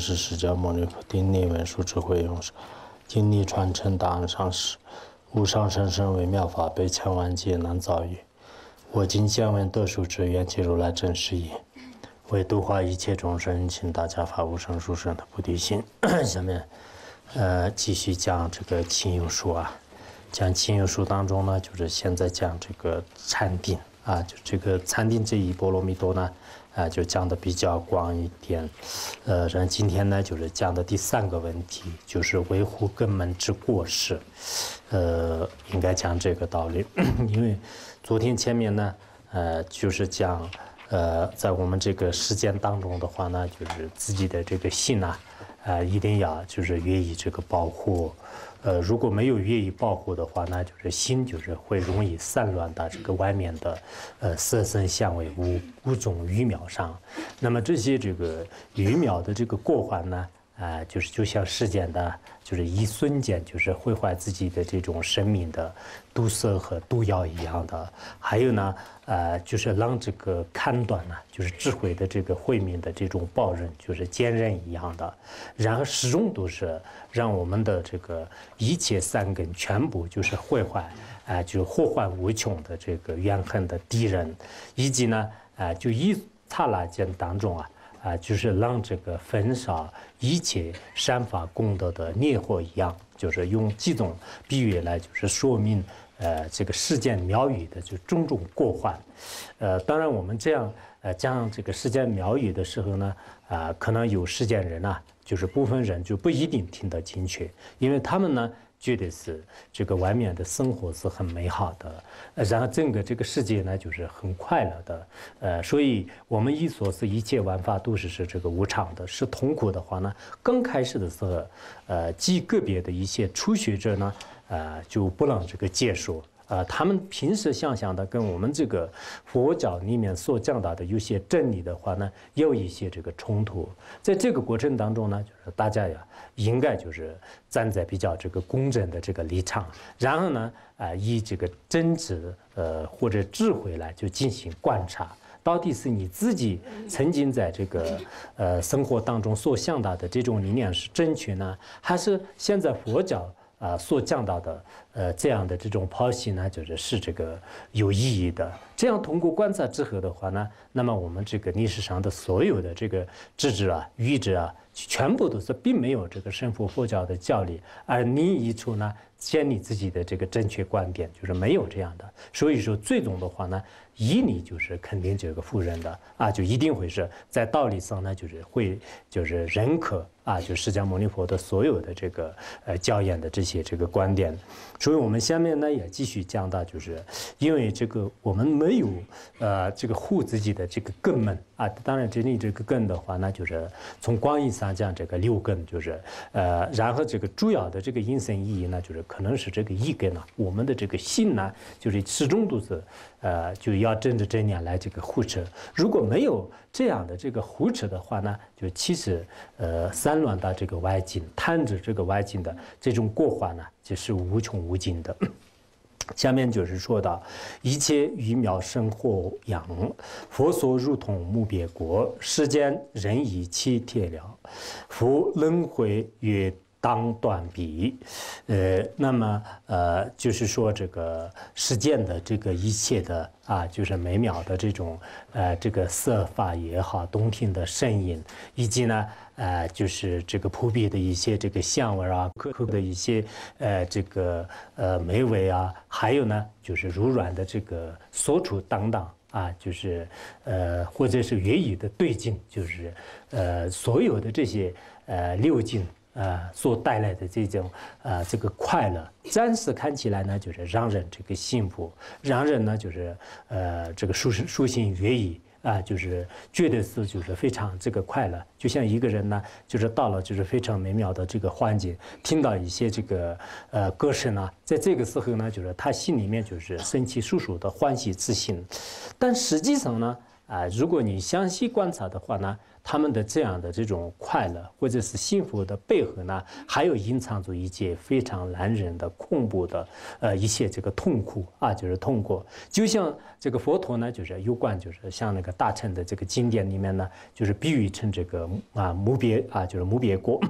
是释迦牟尼佛定力文殊智慧勇士，经历传承大安上师，无上甚深微妙法，被千万劫难遭遇。我今见闻得殊之愿，解如来真实义，为度化一切众生，请大家发无上殊胜的菩提心。下面，呃，继续讲这个亲友书啊，讲亲友书当中呢，就是现在讲这个禅定啊，就这个禅定这一波罗蜜多呢。啊，就讲的比较广一点，呃，然后今天呢，就是讲的第三个问题，就是维护根本之过失，呃，应该讲这个道理，因为昨天前面呢，呃，就是讲，呃，在我们这个实践当中的话呢，就是自己的这个心呐，啊，一定要就是愿意这个保护。呃，如果没有愿意保护的话，那就是心就是会容易散乱到这个外面的，呃，色身香味五五种鱼苗上。那么这些这个鱼苗的这个过患呢，啊，就是就像世间的，就是一瞬间就是毁坏自己的这种生命的毒蛇和毒药一样的。还有呢。呃，就是让这个砍断呢，就是智慧的这个慧命的这种报刃，就是坚韧一样的，然后始终都是让我们的这个一切三根全部就是毁坏，啊，就祸患无穷的这个怨恨的敌人，以及呢，啊，就一刹那间当中啊，啊，就是让这个焚烧一切善法功德的烈火一样，就是用几种比喻来就是说明。呃，这个世间苗语的就种种过患，呃，当然我们这样呃讲这个世间苗语的时候呢，啊，可能有世间人呐，就是部分人就不一定听得进去，因为他们呢觉得是这个外面的生活是很美好的，呃，然后整个这个世界呢就是很快乐的，呃，所以我们一说是一切玩法都是是这个无常的，是痛苦的话呢，刚开始的时候，呃，极个别的一些初学者呢。呃，就不能这个接受。呃，他们平时想想的，跟我们这个佛教里面所讲到的有些真理的话呢，有一些这个冲突。在这个过程当中呢，就是大家呀，应该就是站在比较这个公正的这个立场，然后呢，啊，以这个真挚呃或者智慧来就进行观察，到底是你自己曾经在这个呃生活当中所想到的这种理念是正确呢，还是现在佛教？啊，所讲到的，呃，这样的这种剖析呢，就是是这个有意义的。这样通过观察之后的话呢，那么我们这个历史上的所有的这个智者啊、愚者啊，全部都是并没有这个神佛佛教的教理，而你一出呢，建立自己的这个正确观点，就是没有这样的。所以说，最终的话呢。以你就是肯定这个富人的啊，就一定会是在道理上呢，就是会就是认可啊，就释迦牟尼佛的所有的这个呃教演的这些这个观点。所以我们下面呢也继续讲到，就是因为这个我们没有呃这个护自己的这个根门啊，当然这里这个根的话，那就是从广义上讲这个六根，就是呃然后这个主要的这个因生意义呢，就是可能是这个一根呢，我们的这个心呢，就是始终都是。呃，就要正着正念来这个护持。如果没有这样的这个胡扯的话呢，就其实呃散乱到这个外境，贪着这个外境的这种过患呢，就是无穷无尽的。下面就是说到一切鱼苗生火养，佛所如同木别国，世间人以其铁了，夫轮回曰。当断臂，呃，那么呃，就是说这个世间的这个一切的啊，就是美妙的这种呃，这个色法也好，动听的声音，以及呢，呃，就是这个扑鼻的一些这个香味啊，口口的一些呃，这个呃美味啊，还有呢，就是柔软的这个所处等等啊，就是呃，或者是言语的对境，就是呃，所有的这些呃六境。呃，所带来的这种呃这个快乐，暂时看起来呢，就是让人这个幸福，让人呢就是呃这个舒适舒心悦意啊，就是觉得是就是非常这个快乐。就像一个人呢，就是到了就是非常美妙的这个环境，听到一些这个呃歌声啊，在这个时候呢，就是他心里面就是升起叔叔的欢喜之心，但实际上呢。啊，如果你详细观察的话呢，他们的这样的这种快乐或者是幸福的背后呢，还有隐藏着一些非常难忍的、恐怖的，呃，一些这个痛苦啊，就是痛苦。就像这个佛陀呢，就是有关，就是像那个大乘的这个经典里面呢，就是比喻成这个啊无别啊，就是无别国。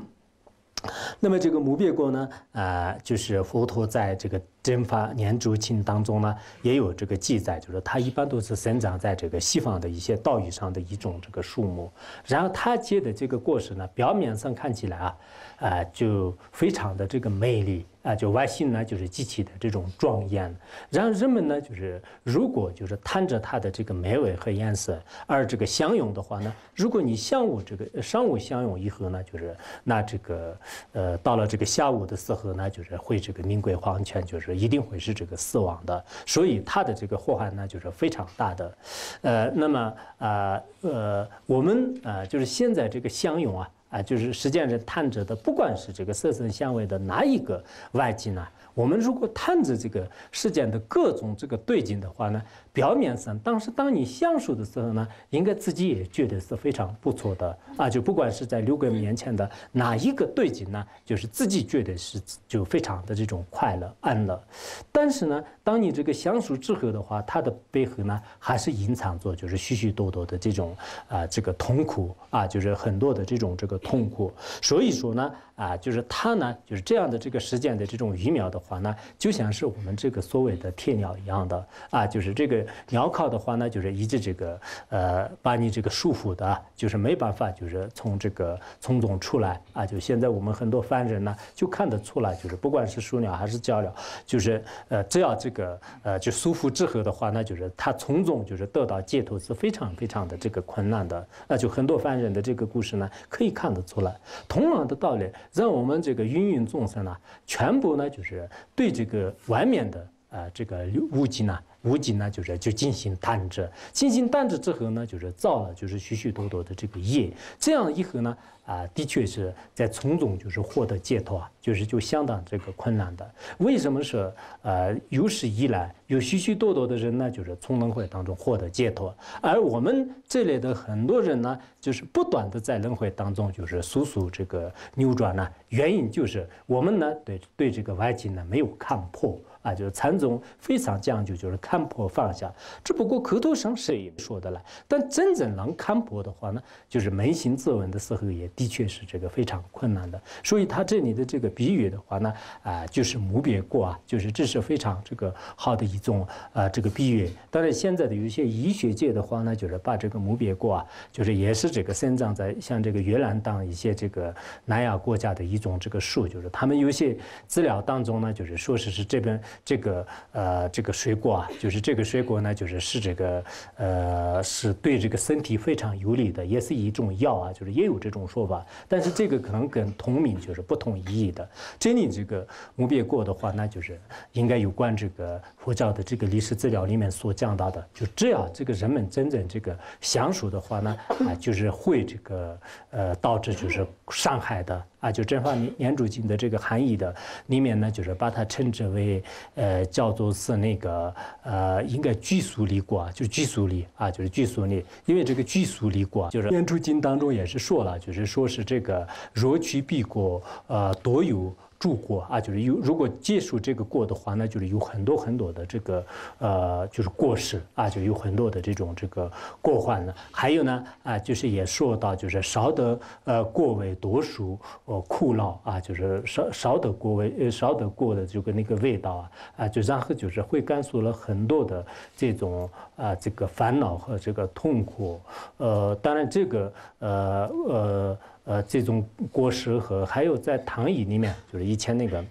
那么这个无别国呢，呃，就是佛陀在这个。真法念珠经当中呢，也有这个记载，就是它一般都是生长在这个西方的一些岛屿上的一种这个树木。然后它结的这个果实呢，表面上看起来啊，呃，就非常的这个美丽啊，就外形呢就是极其的这种庄严。然后人们呢，就是如果就是贪着它的这个美味和颜色而这个享用的话呢，如果你上午这个上午享用以后呢，就是那这个呃，到了这个下午的时候呢，就是会这个名贵黄泉就是。一定会是这个死亡的，所以它的这个祸害呢就是非常大的，呃，那么啊呃，我们啊就是现在这个享用啊啊，就是实际上是探着的，不管是这个色声香味的哪一个外境呢。我们如果探着这个世间的各种这个对景的话呢，表面上当时当你相处的时候呢，应该自己也觉得是非常不错的啊。就不管是在六个面前的哪一个对景呢，就是自己觉得是就非常的这种快乐安乐。但是呢，当你这个相处之后的话，它的背后呢，还是隐藏着就是许许多多的这种啊这个痛苦啊，就是很多的这种这个痛苦。所以说呢。啊，就是它呢，就是这样的这个时间的这种鱼苗的话呢，就像是我们这个所谓的铁鸟一样的啊，就是这个鸟靠的话呢，就是一直这个呃把你这个束缚的，就是没办法，就是从这个从中出来啊。就现在我们很多凡人呢，就看得出来，就是不管是输鸟还是鹪鸟，就是呃只要这个呃就束缚之后的话，那就是它从中就是得到解脱是非常非常的这个困难的。那就很多凡人的这个故事呢，可以看得出来，同样的道理。让我们这个芸芸众生呢，全部呢就是对这个外面的啊这个物境呢，物境呢就是就进行探知，进行探知之后呢，就是造了就是许许多多的这个业，这样以后呢。啊，的确是在从中就是获得解脱啊，就是就相当这个困难的。为什么说呃有史以来有许许多多的人呢，就是从轮回当中获得解脱，而我们这类的很多人呢，就是不断的在轮回当中就是速速这个扭转呢？原因就是我们呢对对这个外境呢没有看破。啊，就是禅宗非常讲究，就是看破放下。只不过口头上是也说得来，但真正能看破的话呢，就是扪心自问的时候，也的确是这个非常困难的。所以他这里的这个比喻的话呢，啊，就是无别过啊，就是这是非常这个好的一种啊这个比喻。当然，现在的有一些医学界的话呢，就是把这个无别过啊，就是也是这个生长在像这个越南等一些这个南亚国家的一种这个树，就是他们有些资料当中呢，就是说是是这边。这个呃，这个水果啊，就是这个水果呢，就是是这个呃，是对这个身体非常有利的，也是一种药啊，就是也有这种说法。但是这个可能跟同名就是不同意义的。这里这个木别果的话，那就是应该有关这个佛教的这个历史资料里面所讲到的，就只要这个人们真正这个相熟的话呢，啊，就是会这个呃导致就是伤害的。啊，就《正法念念珠经》的这个含义的里面呢，就是把它称之为，呃，叫做是那个，呃，应该拘束力国，就是拘束力啊，就是拘束力，因为这个拘束力国，就是《念珠经》当中也是说了，就是说是这个若去必国，呃，多有。住过啊，就是有如果接触这个过的话，那就是有很多很多的这个呃，就是过失啊，就有很多的这种这个过患呢。还有呢啊，就是也说到，就是少得呃过为多数呃苦恼啊，就是少少得过为呃少得过的这个那个味道啊啊，就然后就是会感受了很多的这种啊这个烦恼和这个痛苦。呃，当然这个呃呃。呃，这种果实和还有在躺椅里面，就是以前那个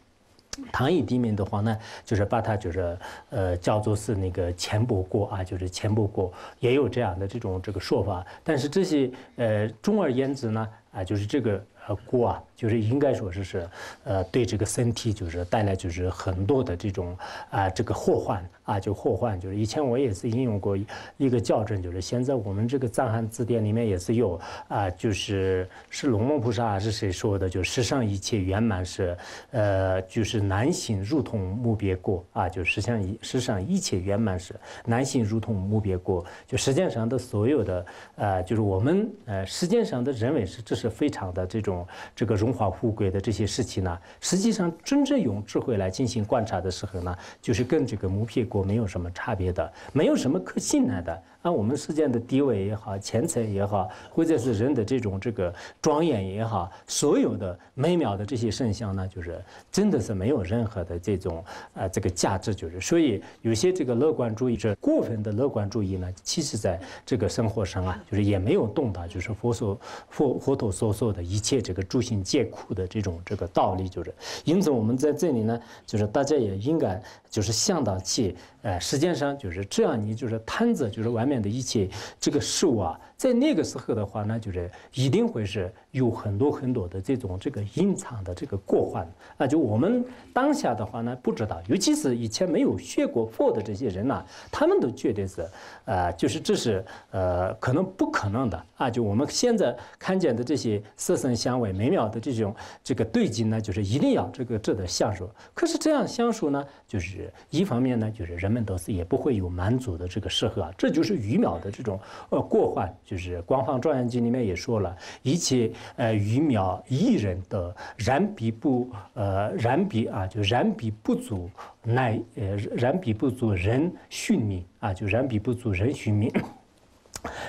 唐椅地面的话呢，就是把它就是呃叫做是那个钱伯果啊，就是钱伯果，也有这样的这种这个说法。但是这些呃，中而言之呢，啊，就是这个。呃果啊，就是应该说是是，呃，对这个身体就是带来就是很多的这种啊这个祸患啊，就祸患，就是以前我也是引用过一个校正，就是现在我们这个藏汉字典里面也是有啊，就是是龙王菩萨是谁说的，就世上一切圆满是，呃，就是难行如同木别过啊，就世上一世上一切圆满是难行如同木别过，就世界上的所有的呃，就是我们呃世界上的认为是这是非常的这种这个容荣华富贵的这些事情呢，实际上真正用智慧来进行观察的时候呢，就是跟这个木皮国没有什么差别的，没有什么可信赖的。按我们世间的地位也好，钱财也好，或者是人的这种这个庄严也好，所有的美妙的这些圣像呢，就是真的是没有任何的这种呃这个价值，就是所以有些这个乐观主义者过分的乐观主义呢，其实在这个生活上啊，就是也没有懂得就是佛所佛佛陀所说的一切这个诸行皆苦的这种这个道理，就是因此我们在这里呢，就是大家也应该就是想到起。哎，实际上就是这样，你就是摊子，就是完面的一切这个树啊，在那个时候的话呢，就是一定会是有很多很多的这种这个隐藏的这个过患啊。就我们当下的话呢，不知道，尤其是以前没有学过佛的这些人呐，他们都觉得是，呃，就是这是呃可能不可能的啊。就我们现在看见的这些色声香味美妙的这种这个对境呢，就是一定要这个值得享受。可是这样享受呢，就是一方面呢，就是人。们都是也不会有满足的这个时候啊，这就是愚渺的这种呃过患。就是《官方状元经》里面也说了，一切呃鱼苗一人的然笔不呃然笔啊，就然笔不足乃呃然笔不足人殉命啊，就然笔不足人殉命。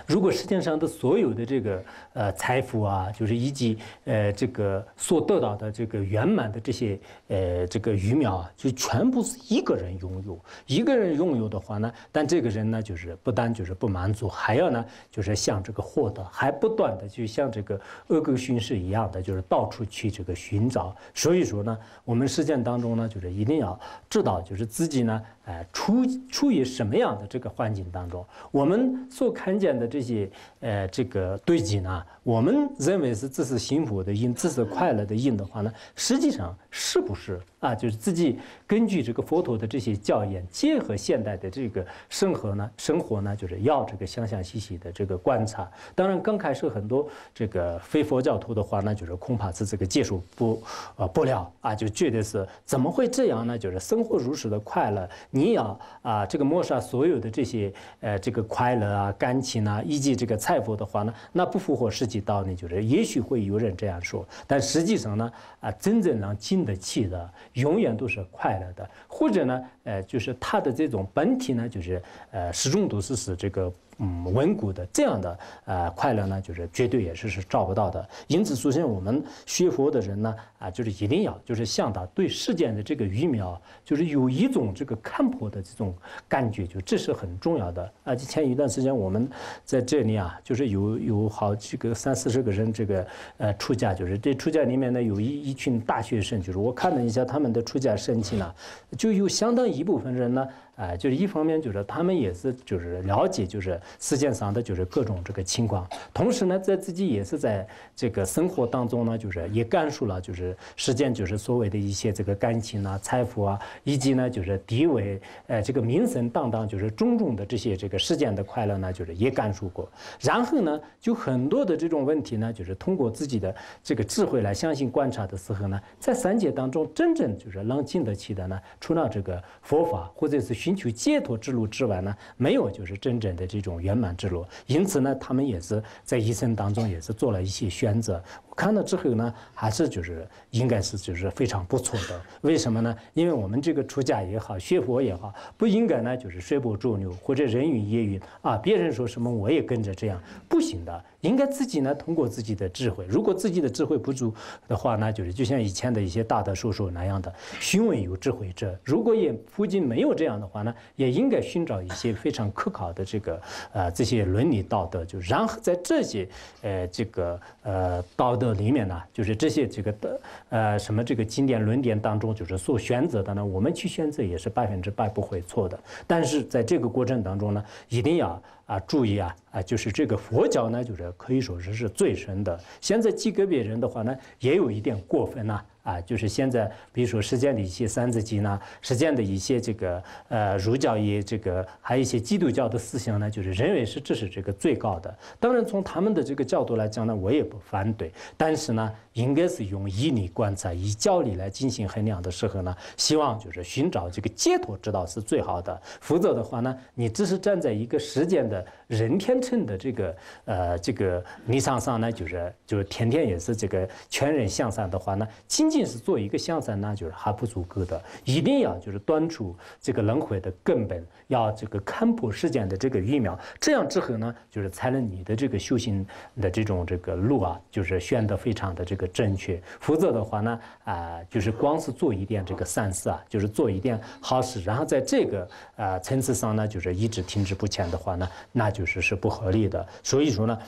如果世界上的所有的这个呃财富啊，就是以及呃这个所得到的这个圆满的这些呃这个鱼苗啊，就全部是一个人拥有，一个人拥有的话呢，但这个人呢，就是不单就是不满足，还要呢就是向这个获得，还不断的就像这个恶狗巡视一样的，就是到处去这个寻找。所以说呢，我们实践当中呢，就是一定要知道，就是自己呢。哎，处处于什么样的这个环境当中，我们所看见的这些呃这个对境呢？我们认为是这是幸福的因，这是快乐的因的话呢，实际上是不是啊？就是自己根据这个佛陀的这些教言，结合现代的这个生活呢，生活呢，就是要这个详详细细的这个观察。当然，刚开始很多这个非佛教徒的话呢，就是恐怕是这个接受不呃不了啊，就觉得是怎么会这样呢？就是生活如此的快乐。你要啊，这个抹杀所有的这些呃，这个快乐啊、感情啊，以及这个财富的话呢，那不符合实际道理。就是，也许会有人这样说，但实际上呢，啊，真正能经得起的，永远都是快乐的，或者呢，呃，就是他的这种本体呢，就是呃，始终都是使这个。嗯，稳固的这样的呃快乐呢，就是绝对也是是找不到的。因此，首先我们学佛的人呢，啊，就是一定要就是向他对世间的这个愚渺，就是有一种这个看破的这种感觉，就这是很重要的。啊，前一段时间我们在这里啊，就是有有好几个三四十个人这个呃出家，就是这出家里面呢有一一群大学生，就是我看了一下他们的出家申请呢，就有相当一部分人呢。哎，就是一方面就是他们也是就是了解就是世界上的就是各种这个情况，同时呢，在自己也是在这个生活当中呢，就是也感受了就是世间就是所谓的一些这个感情啊、财富啊，以及呢就是地位，呃，这个名声当当就是种种的这些这个世间的快乐呢，就是也感受过。然后呢，就很多的这种问题呢，就是通过自己的这个智慧来相信观察的时候呢，在三界当中真正就是能经得起的呢，除了这个佛法或者是寻。寻求解脱之路之外呢，没有就是真正的这种圆满之路。因此呢，他们也是在一生当中也是做了一些选择。我看了之后呢，还是就是应该是就是非常不错的。为什么呢？因为我们这个出家也好，学佛也好，不应该呢就是随波逐流或者人云亦云啊。别人说什么我也跟着这样，不行的。应该自己呢，通过自己的智慧。如果自己的智慧不足的话，呢就是就像以前的一些大德叔叔那样的，询问有智慧者。如果也附近没有这样的话呢，也应该寻找一些非常可靠的这个呃这些伦理道德，就然后在这些呃这个呃道德里面呢，就是这些这个的呃什么这个经典论点当中，就是所选择的呢，我们去选择也是百分之百不会错的。但是在这个过程当中呢，一定要。啊，注意啊，啊，就是这个佛教呢，就是可以说是是最深的。现在极个别人的话呢，也有一点过分呐。啊，就是现在比如说实践的一些三字经呢，实践的一些这个呃儒教也这个还有一些基督教的思想呢，就是认为是这是这个最高的。当然从他们的这个角度来讲呢，我也不反对，但是呢，应该是用以理观察、以教理来进行衡量的时候呢，希望就是寻找这个解脱之道是最好的。否则的话呢，你只是站在一个时间的人天秤的这个呃这个立场上呢，就是就是天天也是这个全人向善的话呢，仅仅是做一个向善呢，就是还不足够的，一定要就是端出这个轮回的根本，要这个看破世间的这个愚妙，这样之后呢，就是才能你的这个修行的这种这个路啊，就是选得非常的这个正确。否则的话呢，啊，就是光是做一点这个善事啊，就是做一点好事，然后在这个呃层次上呢，就是一直停滞不前的话呢，那就是是不合理的。所以说呢。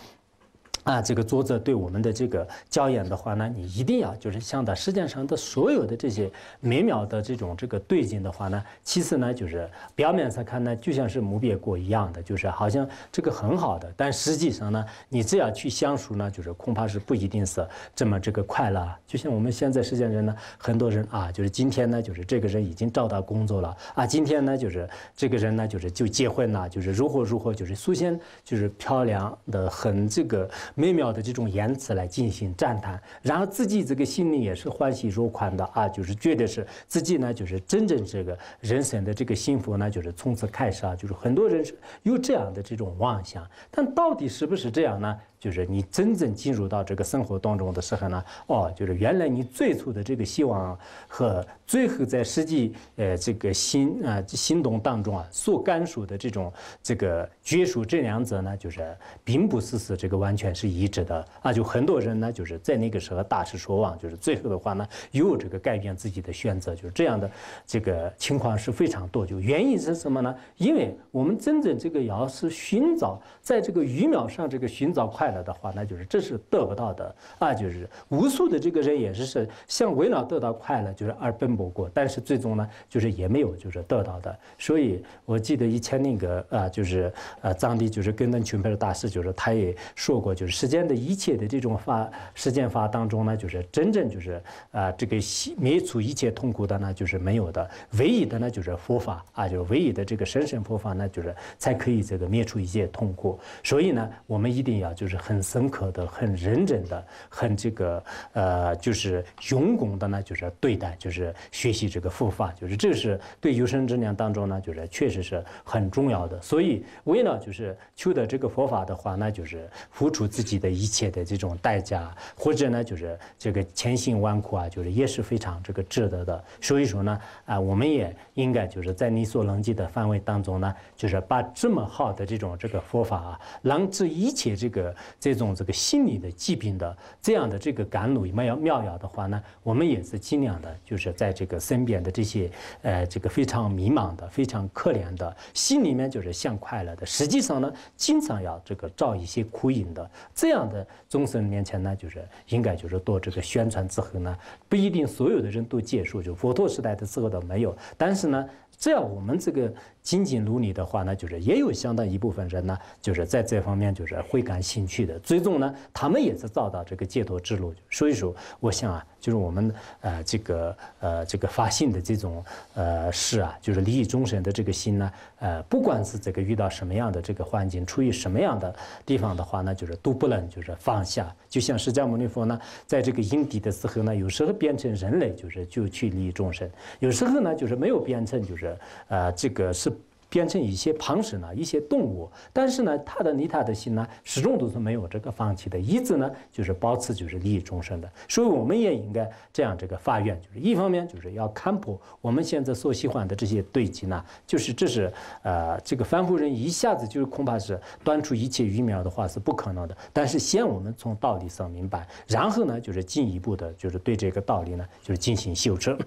啊，这个作者对我们的这个教演的话呢，你一定要就是像他世界上的所有的这些美妙的这种这个对境的话呢，其次呢就是表面上看呢就像是没别过一样的，就是好像这个很好的，但实际上呢，你这样去相处呢，就是恐怕是不一定是这么这个快乐。就像我们现在世界人呢，很多人啊，就是今天呢就是这个人已经找到工作了啊，今天呢就是这个人呢就是就结婚了，就是如何如何，就是首先就是漂亮的很这个。美妙的这种言辞来进行赞叹，然后自己这个心里也是欢喜若狂的啊，就是觉得是自己呢，就是真正这个人生的这个幸福呢，就是从此开始啊，就是很多人是有这样的这种妄想，但到底是不是这样呢？就是你真正进入到这个生活当中的时候呢，哦，就是原来你最初的这个希望和最后在实际呃这个行啊行动当中啊所感受的这种这个觉受这两者呢，就是并不是是这个完全是一致的啊。就很多人呢，就是在那个时候大失所望，就是最后的话呢，有这个改变自己的选择，就是这样的这个情况是非常多。就原因是什么呢？因为我们真正这个要是寻找在这个鱼苗上这个寻找快。了的话，那就是这是得不到的啊！就是无数的这个人也是是想为了得到快乐，就是而奔波过，但是最终呢，就是也没有就是得到的。所以我记得以前那个啊，就是呃，藏地就是根登群派的大师，就是他也说过，就是世间的一切的这种法，世间法当中呢，就是真正就是啊，这个灭除一切痛苦的呢，就是没有的。唯一的呢，就是佛法啊，就是唯一的这个神圣佛法呢，就是才可以这个灭除一切痛苦。所以呢，我们一定要就是。很深刻的、很认真的、很这个呃，就是用功的呢，就是对待，就是学习这个佛法，就是这是对有生之年当中呢，就是确实是很重要的。所以为了就是求得这个佛法的话，那就是付出自己的一切的这种代价，或者呢，就是这个千辛万苦啊，就是也是非常这个值得的。所以说呢，啊，我们也应该就是在你所能及的范围当中呢，就是把这么好的这种这个佛法啊，让这一切这个。这种这个心理的疾病的这样的这个甘露妙妙药的话呢，我们也是尽量的，就是在这个身边的这些呃这个非常迷茫的、非常可怜的，心里面就是想快乐的，实际上呢，经常要这个造一些苦因的这样的众生面前呢，就是应该就是多这个宣传之后呢，不一定所有的人都接受，就佛陀时代的时候都没有，但是呢。只要我们这个仅仅如你的话呢，就是也有相当一部分人呢，就是在这方面就是会感兴趣的。最终呢，他们也是找到这个解脱之路。所以说，我想啊，就是我们呃这个呃这个发心的这种呃事啊，就是利益众生的这个心呢，呃，不管是这个遇到什么样的这个环境，处于什么样的地方的话呢，就是都不能就是放下。就像释迦牟尼佛呢，在这个因地的时候呢，有时候变成人类，就是就去利益众生；有时候呢，就是没有变成，就是。呃，这个是变成一些旁生呢，一些动物，但是呢，他的利他的心呢，始终都是没有这个放弃的，一直呢就是保持就是利益众生的，所以我们也应该这样这个发愿，就是一方面就是要看破我们现在所喜欢的这些对境呢，就是这是呃这个凡夫人一下子就是恐怕是端出一切鱼苗的话是不可能的，但是先我们从道理上明白，然后呢就是进一步的就是对这个道理呢就是进行修正。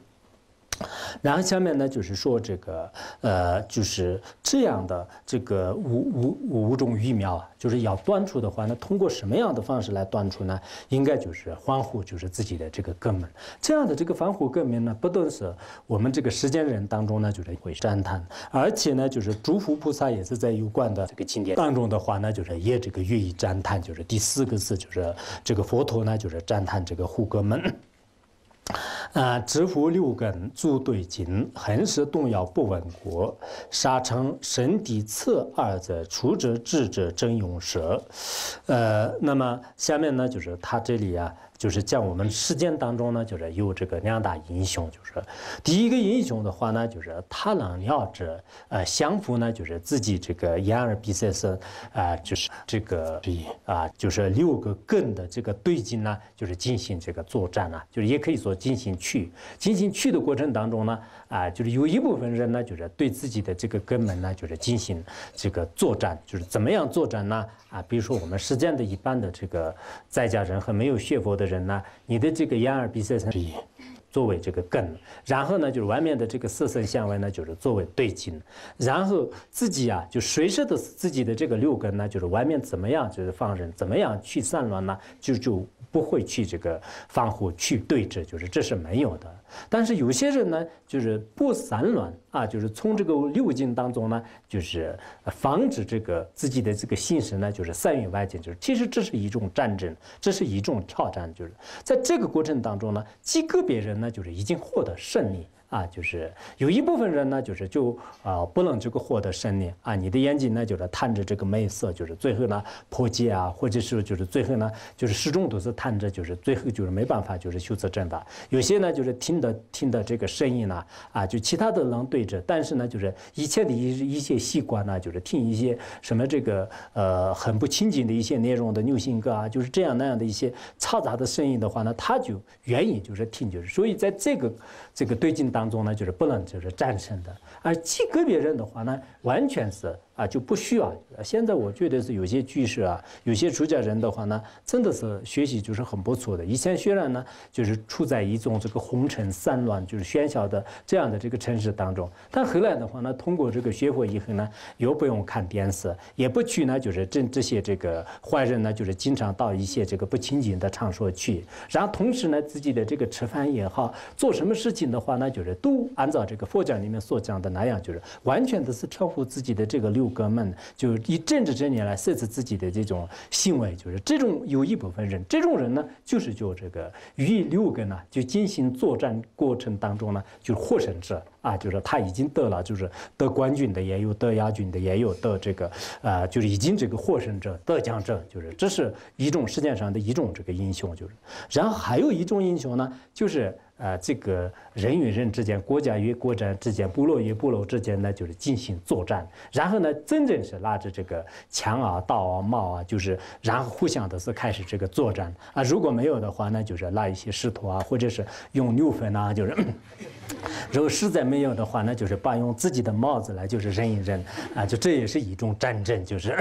然后下面呢，就是说这个，呃，就是这样的这个五五五种疫苗啊，就是要断除的话，那通过什么样的方式来断除呢？应该就是欢护，就是自己的这个根本。这样的这个欢护根本呢，不都是我们这个世间人当中呢，就是会赞叹，而且呢，就是诸佛菩萨也是在有关的这个经典当中的话呢，就是也这个予以赞叹，就是第四个字，就是这个佛陀呢，就是赞叹这个护根门。啊，直呼六根足对筋，横是动摇不稳固。杀成身体侧二者，出者智者真勇蛇。呃，那么下面呢，就是他这里啊。就是在我们实践当中呢，就是有这个两大英雄，就是第一个英雄的话呢，就是他能要这呃相符呢，就是自己这个眼耳鼻舌身啊，就是这个啊，就是六个根的这个对劲呢，就是进行这个作战啊，就是也可以说进行去。进行去的过程当中呢，啊，就是有一部分人呢，就是对自己的这个根本呢，就是进行这个作战，就是怎么样作战呢？啊，比如说我们实践的一般的这个在家人和没有学佛的人呢，你的这个眼耳鼻舌身意作为这个根，然后呢就是外面的这个色身相位呢就是作为对境，然后自己啊就随时的自己的这个六根呢就是外面怎么样就是放任，怎么样去散乱呢就就不会去这个防护去对峙，就是这是没有的。但是有些人呢，就是不散乱啊，就是从这个六境当中呢，就是防止这个自己的这个心神呢，就是散于外界，就是其实这是一种战争，这是一种挑战，就是在这个过程当中呢，极个别人呢，就是已经获得胜利。啊，就是有一部分人呢，就是就啊不能这个获得胜利啊，你的眼睛呢就是探着这个美色，就是最后呢破戒啊，或者是就是最后呢就是始终都是探着，就是最后就是没办法就是修持正法。有些呢就是听的听的这个声音呢啊，就其他的能对着，但是呢就是一切的一一些习惯呢，就是听一些什么这个呃很不清净的一些内容的流行歌啊，就是这样那样的一些嘈杂的声音的话呢，他就愿意就是听，就是所以在这个这个对境当。中呢，就是不能就是战胜的，而极个别人的话呢，完全是。啊，就不需要。现在我觉得是有些居士啊，有些出家人的话呢，真的是学习就是很不错的。以前虽然呢，就是处在一种这个红尘散乱，就是喧嚣的这样的这个城市当中，但后来的话呢，通过这个学佛以后呢，又不用看电视，也不去呢，就是这这些这个坏人呢，就是经常到一些这个不清净的场所去。然后同时呢，自己的这个吃饭也好，做什么事情的话呢，就是都按照这个佛教里面所讲的那样，就是完全的是调伏自己的这个六。哥们，就以政治正念来设置自己的这种行为，就是这种有一部分人，这种人呢，就是就这个与六根呢，就进行作战过程当中呢，就是获胜者啊，就是他已经得了，就是得冠军的也有，得亚军的也有，得这个啊，就是已经这个获胜者、得奖者，就是这是一种世界上的一种这个英雄，就是，然后还有一种英雄呢，就是。啊，这个人与人之间、国家与国家之间、部落与部落之间呢，就是进行作战。然后呢，真正是拉着这个墙啊、道啊、帽啊，就是然后互相的是开始这个作战啊。如果没有的话呢，就是拉一些石头啊，或者是用牛粪啊，就是。如果实在没有的话，那就是把用自己的帽子来，就是扔一扔啊，就这也是一种战争，就是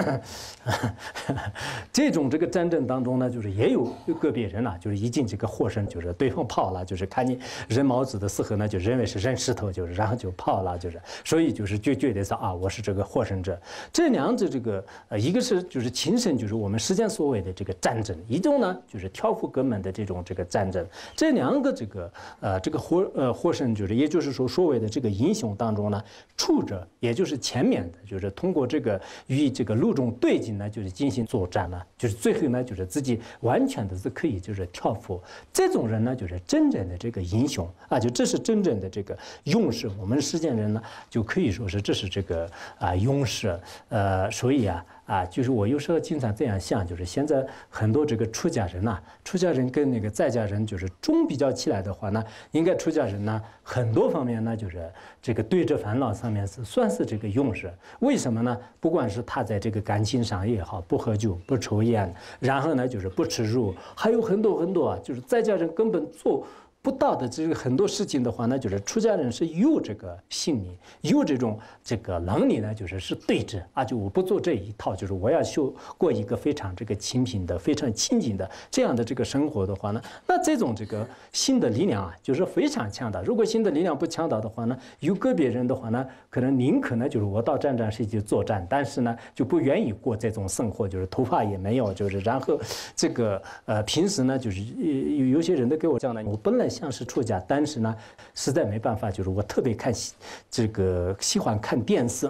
这种这个战争当中呢，就是也有个别人呐，就是一进这个获胜，就是对方跑了，就是看你扔帽子的时候呢，就认为是扔石头，就是然后就跑了，就是所以就是就觉得说啊，我是这个获胜者。这两者这个呃，一个是就是亲身，就是我们实践所谓的这个战争；一种呢就是挑夫根本的这种这个战争。这两个这个呃这个获呃获胜。就是，也就是说，所谓的这个英雄当中呢，处者，也就是前面的，就是通过这个与这个陆中对境呢，就是进行作战呢，就是最后呢，就是自己完全的是可以就是跳伏。这种人呢，就是真正的这个英雄啊，就这是真正的这个勇士。我们世间人呢，就可以说是这是这个啊勇士。呃，所以啊。啊，就是我有时候经常这样想，就是现在很多这个出家人呐，出家人跟那个在家人就是中比较起来的话呢，应该出家人呢很多方面呢就是这个对着烦恼上面是算是这个用事。为什么呢？不管是他在这个感情上也好，不喝酒、不抽烟，然后呢就是不吃肉，还有很多很多啊，就是在家人根本做。不道的这个很多事情的话呢，就是出家人是有这个信念，有这种这个能力呢，就是是对着啊，就我不做这一套，就是我要修过一个非常这个清贫的、非常清净的这样的这个生活的话呢，那这种这个心的力量啊，就是非常强大。如果心的力量不强大的话呢，有个别人的话呢，可能宁可呢就是我到战场上去作战，但是呢就不愿意过这种生活，就是头发也没有，就是然后这个呃平时呢就是有有些人都给我讲呢，我本来。像是出家，但是呢，实在没办法，就是我特别看这个喜欢看电视。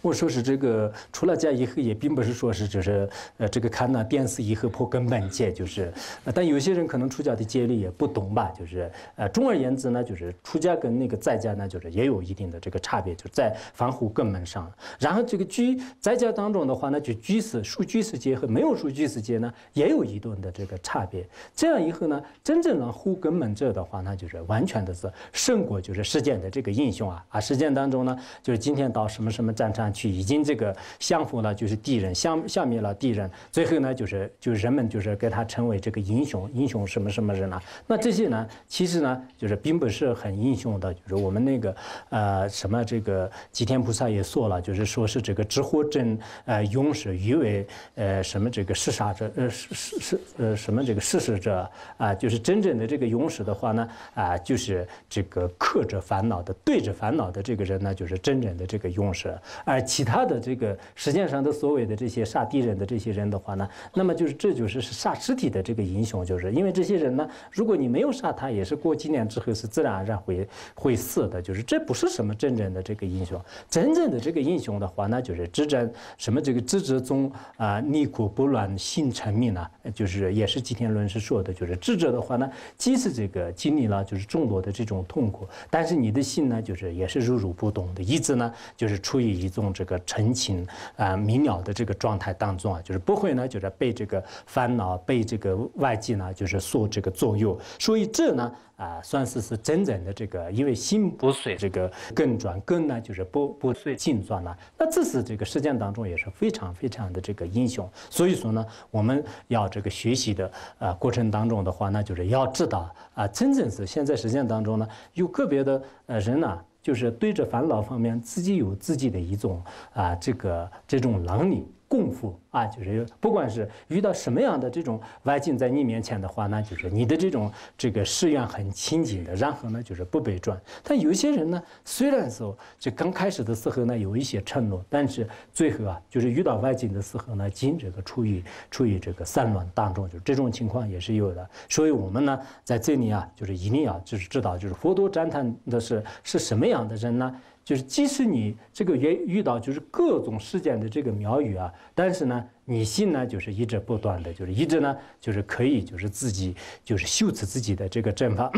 我说是这个出了家以后，也并不是说是就是呃这个看那电视以后破根本戒，就是，但有些人可能出家的戒律也不懂吧，就是呃，总而言之呢，就是出家跟那个在家呢，就是也有一定的这个差别，就在防护根本上。然后这个居在家当中的话呢，就居士属居士戒和没有属居士戒呢，也有一定的这个差别。这样以后呢，真正能护根本者的话那，就是完全的是胜过就是世间的这个英雄啊啊，世间当中呢，就是今天到什么什么战场。去已经这个降服了，就是敌人，消消灭了敌人，最后呢，就是就人们就是给他称为这个英雄，英雄什么什么人呢？那这些呢，其实呢，就是并不是很英雄的，就是我们那个呃什么这个吉天菩萨也说了，就是说是这个知火真呃勇士，誉为呃什么这个弑杀者，呃是是是呃什么这个弑死者啊，就是真正的这个勇士的话呢啊，就是这个克着烦恼的，对着烦恼的这个人呢，就是真正的这个勇士，而。其他的这个实践上的所谓的这些杀敌人的这些人的话呢，那么就是这就是杀尸体的这个英雄，就是因为这些人呢，如果你没有杀他，也是过几年之后是自然而然会会死的，就是这不是什么真正的这个英雄。真正的这个英雄的话，那就是知真什么这个知者中啊，逆苦不乱，心沉迷呢，就是也是吉天论师说的，就是智者的话呢，即使这个经历了就是众多的这种痛苦，但是你的心呢，就是也是如如不动的，一直呢就是处于一种。这个澄清啊明了的这个状态当中啊，就是不会呢，就是被这个烦恼、被这个外界呢，就是所这个左右。所以这呢啊，算是是真正的这个，因为心不随这个根转，根呢就是不不随境转了。那这是这个实践当中也是非常非常的这个英雄。所以说呢，我们要这个学习的啊过程当中的话，那就是要知道啊，真正是现在实践当中呢，有个别的呃人呢。就是对着烦恼方面，自己有自己的一种啊，这个这种能力。功夫啊，就是不管是遇到什么样的这种外境在你面前的话，那就是你的这种这个誓愿很清净的，然后呢就是不被转。但有些人呢，虽然说这刚开始的时候呢有一些承诺，但是最后啊，就是遇到外境的时候呢，仅这个处于处于这个散乱当中，就这种情况也是有的。所以我们呢在这里啊，就是一定要就是知道，就是佛陀赞叹的是是什么样的人呢？就是即使你这个也遇到就是各种事件的这个苗语啊，但是呢，你心呢就是一直不断的，就是一直呢就是可以就是自己就是修持自己的这个正法。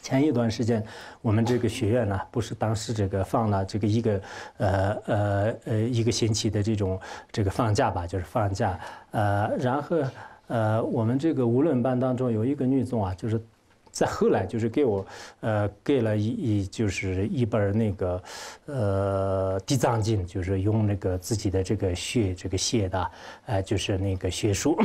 前一段时间，我们这个学院呢，不是当时这个放了这个一个呃呃呃一个星期的这种这个放假吧，就是放假，呃，然后呃我们这个无论班当中有一个女众啊，就是。再后来就是给我，呃，给了一一就是一本那个，呃，《地藏经》，就是用那个自己的这个血这个写的，呃，就是那个血书，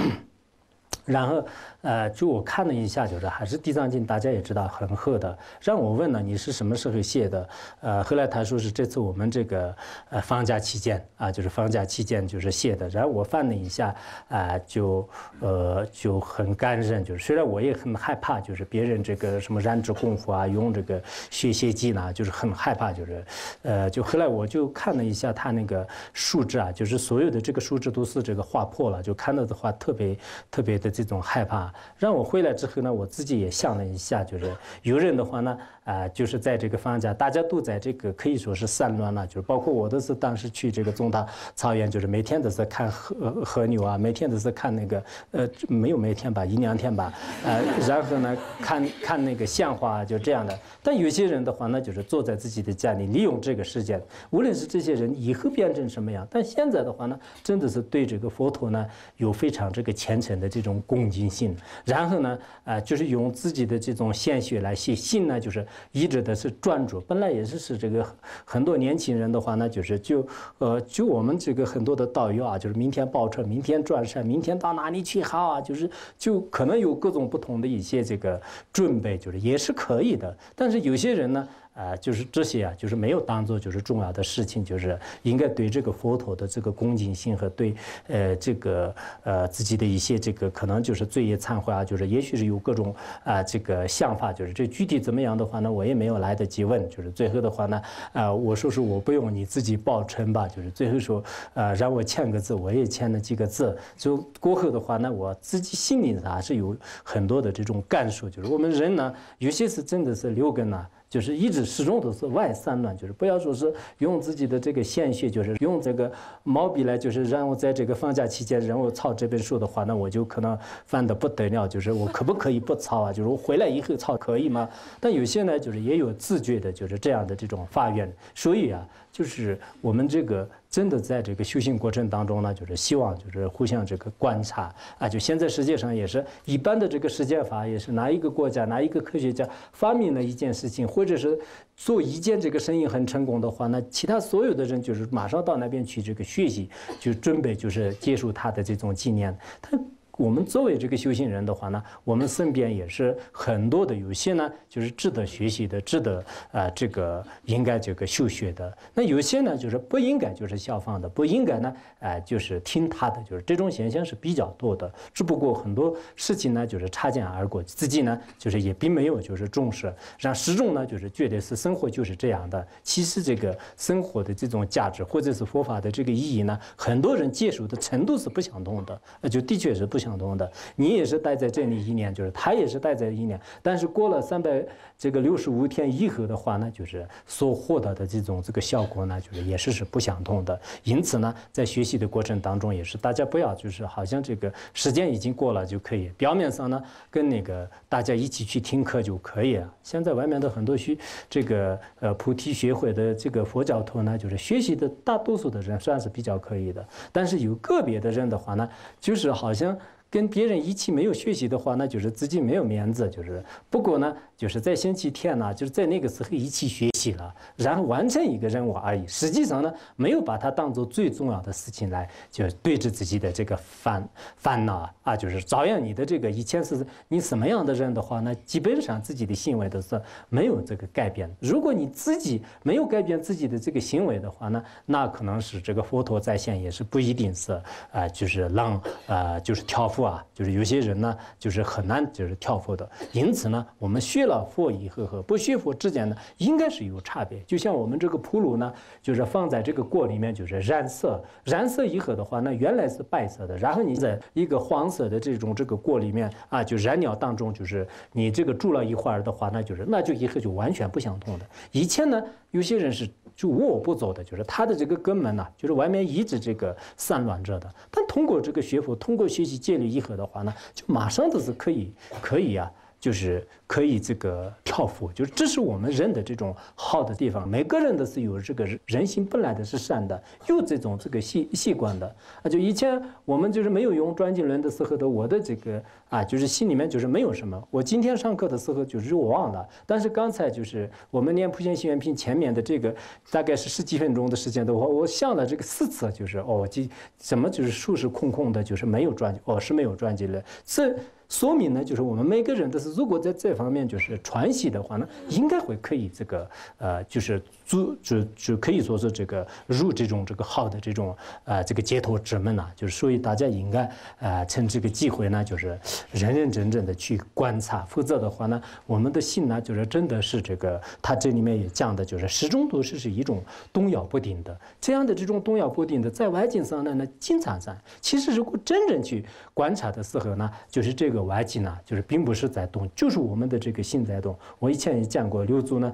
然后。呃，就我看了一下，就是还是《地藏经》，大家也知道很厚的。让我问了，你是什么时候写的？呃，后来他说是这次我们这个呃放假期间啊，就是放假期间就是写的。然后我翻了一下，啊，就呃就很感人，就是虽然我也很害怕，就是别人这个什么燃脂功夫啊，用这个血血剂呢，就是很害怕，就是呃，就后来我就看了一下他那个数字啊，就是所有的这个数字都是这个划破了，就看到的话特别特别的这种害怕。让我回来之后呢，我自己也想了一下，就是有人的话呢。啊，就是在这个放假，大家都在这个可以说是散乱了，就是包括我都是当时去这个中大草原，就是每天都是看河河牛啊，每天都是看那个呃没有每天吧，一两天吧，呃，然后呢看看那个鲜花，就这样的。但有些人的话呢，就是坐在自己的家里，利用这个时间，无论是这些人以后变成什么样，但现在的话呢，真的是对这个佛陀呢有非常这个虔诚的这种恭敬心，然后呢，啊，就是用自己的这种鲜血来写信呢，就是。一直的是专注，本来也是是这个很多年轻人的话呢，就是就呃就我们这个很多的导游啊，就是明天报车，明天转山，明天到哪里去好啊，就是就可能有各种不同的一些这个准备，就是也是可以的，但是有些人呢。啊，就是这些啊，就是没有当做就是重要的事情，就是应该对这个佛陀的这个恭敬心和对呃这个呃自己的一些这个可能就是罪业忏悔啊，就是也许是有各种啊这个想法，就是这具体怎么样的话呢，我也没有来得及问，就是最后的话呢，啊我说是我不用你自己报称吧，就是最后说啊让我签个字，我也签了几个字，就过后的话呢，我自己心里还是有很多的这种感受，就是我们人呢有些是真的是六根呢。就是一直始终都是外散乱，就是不要说是用自己的这个鲜血，就是用这个毛笔来，就是让我在这个放假期间让我抄这本书的话，那我就可能烦得不得了。就是我可不可以不抄啊？就是我回来以后抄可以吗？但有些呢，就是也有自觉的，就是这样的这种发愿。所以啊，就是我们这个。真的在这个修行过程当中呢，就是希望就是互相这个观察啊，就现在世界上也是一般的这个实践法，也是哪一个国家哪一个科学家发明了一件事情，或者是做一件这个生意很成功的话，那其他所有的人就是马上到那边去这个学习，就准备就是接受他的这种纪念，他。我们作为这个修行人的话呢，我们身边也是很多的，有些呢就是值得学习的，值得啊这个应该这个修学的。那有些呢就是不应该就是效仿的，不应该呢哎就是听他的，就是这种现象是比较多的。只不过很多事情呢就是擦肩而过，自己呢就是也并没有就是重视，让始终呢就是觉得是生活就是这样的。其实这个生活的这种价值或者是佛法的这个意义呢，很多人接受的程度是不相同的，那就的确是不。相同的，你也是待在这里一年，就是他也是待在一年，但是过了三百这个六十五天以后的话呢，就是所获得的这种这个效果呢，就是也是是不相同的。因此呢，在学习的过程当中，也是大家不要就是好像这个时间已经过了就可以，表面上呢跟那个大家一起去听课就可以了。现在外面的很多学这个呃菩提学会的这个佛教徒呢，就是学习的大多数的人算是比较可以的，但是有个别的人的话呢，就是好像。跟别人一起没有学习的话，那就是自己没有面子。就是不过呢，就是在星期天呢，就是在那个时候一起学习了，然后完成一个任务而已。实际上呢，没有把它当做最重要的事情来，就对着自己的这个烦烦恼啊，就是照样你的这个以前是你什么样的人的话，那基本上自己的行为都是没有这个改变。如果你自己没有改变自己的这个行为的话呢，那可能是这个佛陀在线也是不一定是啊，就是让啊，就是挑啊，就是有些人呢，就是很难就是跳佛的。因此呢，我们学了佛以后和不学佛之间呢，应该是有差别。就像我们这个普鲁呢，就是放在这个锅里面，就是染色。染色以后的话，那原来是白色的，然后你在一个黄色的这种这个锅里面啊，就燃料当中，就是你这个煮了一会儿的话，那就是那就以后就完全不相同的。以前呢，有些人是。就无我不走的，就是他的这个根本呢，就是外面一直这个散乱着的。但通过这个学佛，通过学习建立一合的话呢，就马上都是可以，可以啊。就是可以这个跳佛，就是这是我们人的这种好的地方。每个人都是有这个人心本来的是善的，有这种这个习习惯的啊。就以前我们就是没有用转经轮的时候的，我的这个啊，就是心里面就是没有什么。我今天上课的时候就是我忘了，但是刚才就是我们念普贤行愿品前面的这个大概是十几分钟的时间的话，我想了这个四次，就是哦，这怎么就是树是空空的，就是没有转，哦是没有转经轮这。说明呢，就是我们每个人都是，如果在这方面就是传习的话呢，应该会可以这个呃，就是就就就可以说是这个入这种这个好的这种呃这个解脱之门呐。就是所以大家应该呃趁这个机会呢，就是认认真真的去观察，否则的话呢，我们的心呢，就是真的是这个他这里面也讲的，就是始终都是是一种动摇不定的这样的这种动摇不定的，在外境上呢，那经常在。其实如果真正去观察的时候呢，就是这个。外境呢，就是并不是在动，就是我们的这个心在动。我以前也讲过，六祖呢，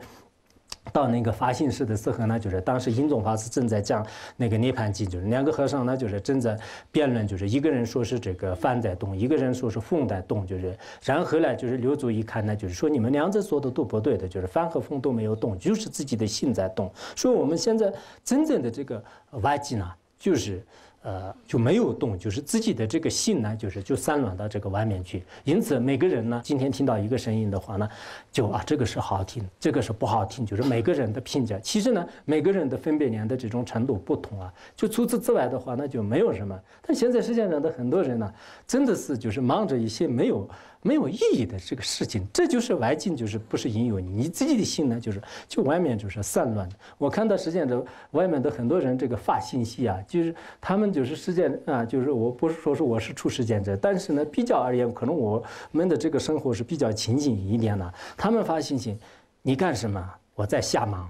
到那个发心寺的时候呢，就是当时印宗法师正在讲那个《涅盘经》，就是两个和尚呢，就是正在辩论，就是一个人说是这个幡在动，一个人说是风在动，就是然后呢，就是六祖一看呢，就是说你们两者说的都不对的，就是幡和风都没有动，就是自己的心在动。所以我们现在真正的这个外境呢，就是。呃，就没有动，就是自己的这个性呢，就是就散乱到这个外面去。因此，每个人呢，今天听到一个声音的话呢，就啊，这个是好听，这个是不好听，就是每个人的评价。其实呢，每个人的分别年的这种程度不同啊。就除此之外的话，那就没有什么。但现在世界上的很多人呢，真的是就是忙着一些没有。没有意义的这个事情，这就是外境，就是不是引诱你，你自己的心呢，就是就外面就是散乱的。我看到实践者外面的很多人这个发信息啊，就是他们就是实践啊，就是我不是说是我是出实践者，但是呢，比较而言，可能我们的这个生活是比较清静一点的。他们发信息，你干什么？我在瞎忙。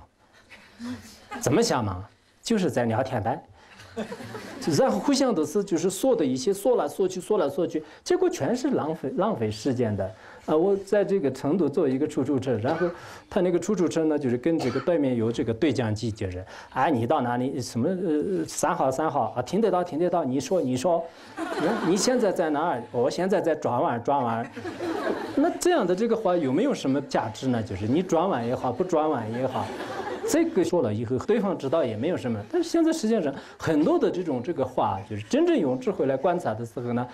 怎么瞎忙？就是在聊天呗。然后互相都是就是说的一些说来说去说来说去，结果全是浪费浪费时间的。啊，我在这个成都坐一个出租车，然后他那个出租车呢，就是跟这个对面有这个对讲机，就是哎，你到哪里？什么呃三号三号啊？听得到听得到？你说你说，你现在在哪儿？我现在在转弯转弯。那这样的这个话有没有什么价值呢？就是你转弯也好，不转弯也好。这个说了以后，对方知道也没有什么。但是现在实际上很多的这种这个话，就是真正用智慧来观察的时候呢。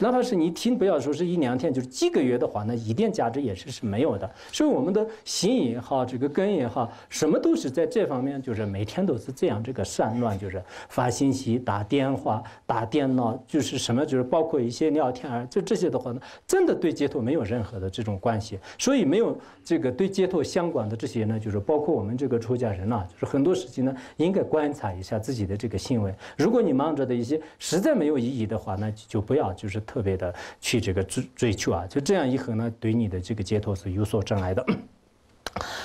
哪怕是你听，不要说是一两天，就是几个月的话，那一点价值也是是没有的。所以我们的心也好，这个根也好，什么都是在这方面，就是每天都是这样，这个散乱，就是发信息、打电话、打电脑，就是什么，就是包括一些聊天啊，就这些的话呢，真的对解脱没有任何的这种关系。所以没有这个对解脱相关的这些呢，就是包括我们这个出家人呐，就是很多事情呢，应该观察一下自己的这个行为。如果你忙着的一些实在没有意义的话，那就不要就是。特别的去这个追追求啊，就这样以后呢，对你的这个解脱是有所障碍的。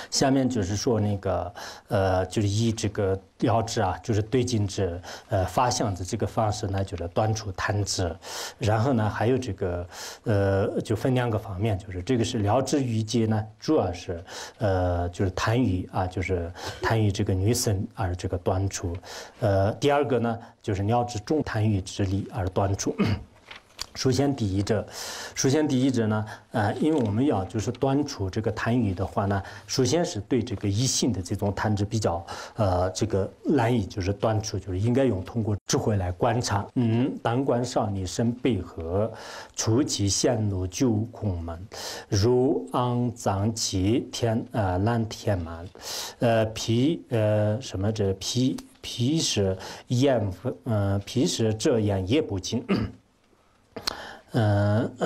下面就是说那个呃，就是以这个了知啊，就是对境之呃发相的这个方式呢，就是断除贪执。然后呢，还有这个呃，就分两个方面，就是这个是了知欲界呢，主要是呃，就是贪欲啊，就是贪欲这个女生而这个断除。呃，第二个呢，就是了知众贪欲之力而断除。首先，第一者，首先第一者呢，呃，因为我们要就是断除这个贪欲的话呢，首先是对这个异性的这种贪执比较，呃，这个难以就是断除，就是应该用通过智慧来观察。嗯，当观少女身背合，除其陷入九空门，如肮脏气天呃难填满，呃皮呃什么这皮皮是眼嗯皮是这样也不尽。嗯，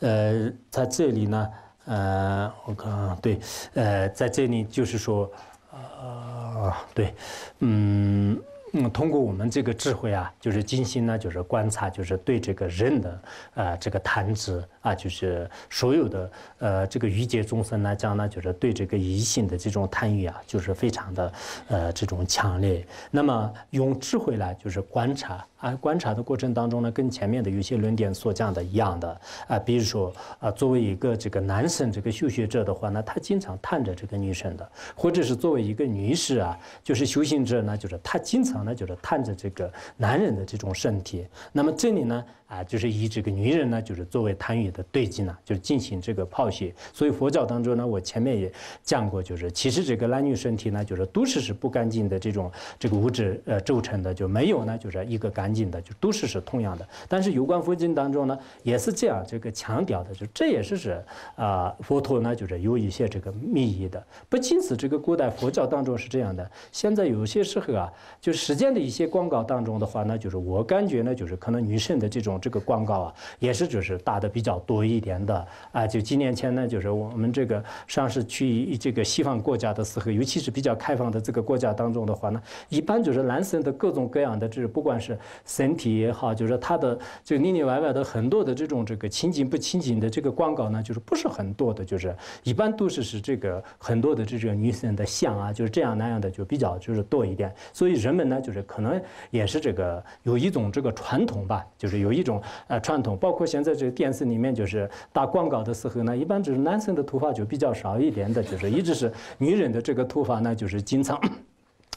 呃，在这里呢，呃，我看对，呃，在这里就是说，呃，对，嗯。嗯，通过我们这个智慧啊，就是精心呢，就是观察，就是对这个人的呃这个谈资啊，就是所有的呃这个欲界众生来讲呢，就是对这个异性的这种贪欲啊，就是非常的呃这种强烈。那么用智慧来就是观察啊，观察的过程当中呢，跟前面的有些论点所讲的一样的啊，比如说啊，作为一个这个男生这个修学者的话呢，他经常探着这个女生的，或者是作为一个女士啊，就是修行者呢，就是他经常。呢就是探着这个男人的这种身体，那么这里呢？啊，就是以这个女人呢，就是作为贪欲的对境呢，就是进行这个泡血。所以佛教当中呢，我前面也讲过，就是其实这个男女身体呢，就是都是是不干净的这种这个物质呃构成的，就没有呢就是一个干净的，就都是是同样的。但是有关佛经当中呢，也是这样这个强调的，就这也是是啊佛陀呢就是有一些这个秘意的。不仅是这个古代佛教当中是这样的，现在有些时候啊，就时间的一些广告当中的话呢，就是我感觉呢，就是可能女生的这种。这个广告啊，也是就是打的比较多一点的啊。就几年前呢，就是我们这个上次去这个西方国家的时候，尤其是比较开放的这个国家当中的话呢，一般就是男生的各种各样的，就是不管是身体也好，就是他的这个里里外外的很多的这种这个亲近不亲近的这个广告呢，就是不是很多的，就是一般都是是这个很多的这种女生的像啊，就是这样那样的就比较就是多一点。所以人们呢，就是可能也是这个有一种这个传统吧，就是有一。种呃传统，包括现在这个电视里面，就是打广告的时候呢，一般就是男生的头发就比较少一点的，就是一直是女人的这个头发呢，就是经常。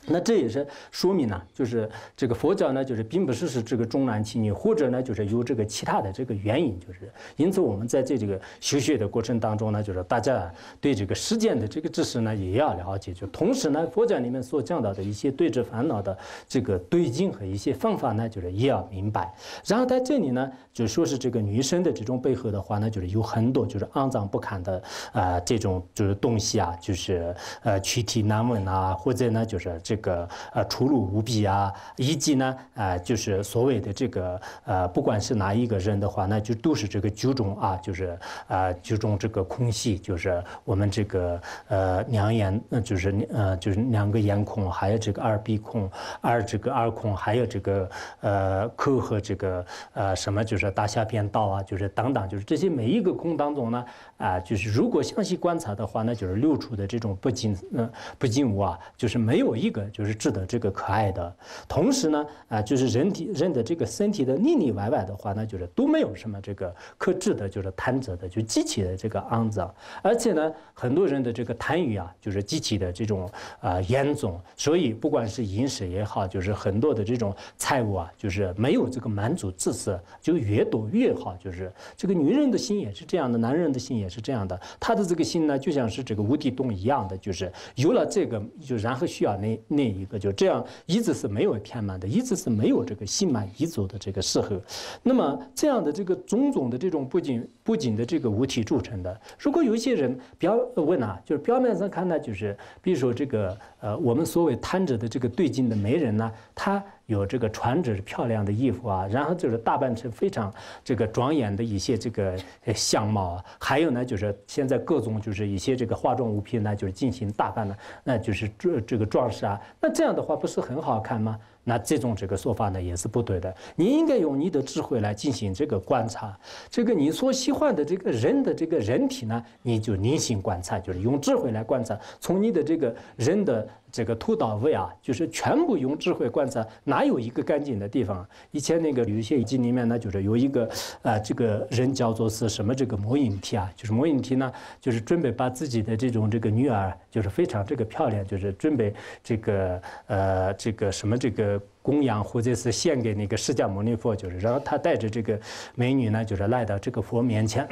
那这也是说明呢，就是这个佛教呢，就是并不是是这个重男轻女，或者呢，就是有这个其他的这个原因，就是因此我们在这这个修学的过程当中呢，就是大家对这个实践的这个知识呢也要了解，就同时呢，佛教里面所讲到的一些对治烦恼的这个对境和一些方法呢，就是也要明白。然后在这里呢，就说是这个女生的这种背后的话呢，就是有很多就是肮脏不堪的啊这种就是东西啊，就是呃躯体难闻啊，或者呢就是这。这个呃出入无比啊，以及呢啊就是所谓的这个呃不管是哪一个人的话，那就都是这个九种啊，就是啊九种这个空隙，就是我们这个呃两眼，呃就是呃就是两个眼孔，还有这个二鼻孔，二这个二孔，还有这个呃口和这个呃什么就是大小便道啊，就是等等，就是这些每一个孔当中呢啊，就是如果详细观察的话，那就是流出的这种不净嗯不净物啊，就是没有一个。就是治得这个可爱的。同时呢，啊，就是人体人的这个身体的里里外外的话呢，就是都没有什么这个可治的，就是贪着的，就极其的这个肮脏。而且呢，很多人的这个贪欲啊，就是极其的这种啊严重。所以不管是饮食也好，就是很多的这种财物啊，就是没有这个满足自私，就越多越好。就是这个女人的心也是这样的，男人的心也是这样的。他的这个心呢，就像是这个无底洞一样的，就是有了这个，就然后需要那那一个，就这样一直是没有填满的，一直是没有这个心满意足的这个时候。那么这样的这个种种的这种不仅不仅的这个物体铸成的，如果有一些人表问啊，就是表面上看呢，就是比如说这个呃，我们所谓贪着的这个对镜的媒人呢，他。有这个穿着漂亮的衣服啊，然后就是打扮成非常这个庄严的一些这个相貌啊，还有呢就是现在各种就是一些这个化妆物品呢，就是进行打扮呢，那就是这这个装饰啊，那这样的话不是很好看吗？那这种这个说法呢也是不对的，你应该用你的智慧来进行这个观察，这个你所喜欢的这个人的这个人体呢，你就凝心观察，就是用智慧来观察，从你的这个人的。这个头到尾啊，就是全部用智慧观察，哪有一个干净的地方？以前那个《吕谢记》里面呢，就是有一个啊，这个人叫做是什么这个摩隐提啊，就是摩隐提呢，就是准备把自己的这种这个女儿，就是非常这个漂亮，就是准备这个呃这个什么这个供养或者是献给那个释迦牟尼佛，就是然后他带着这个美女呢，就是来到这个佛面前。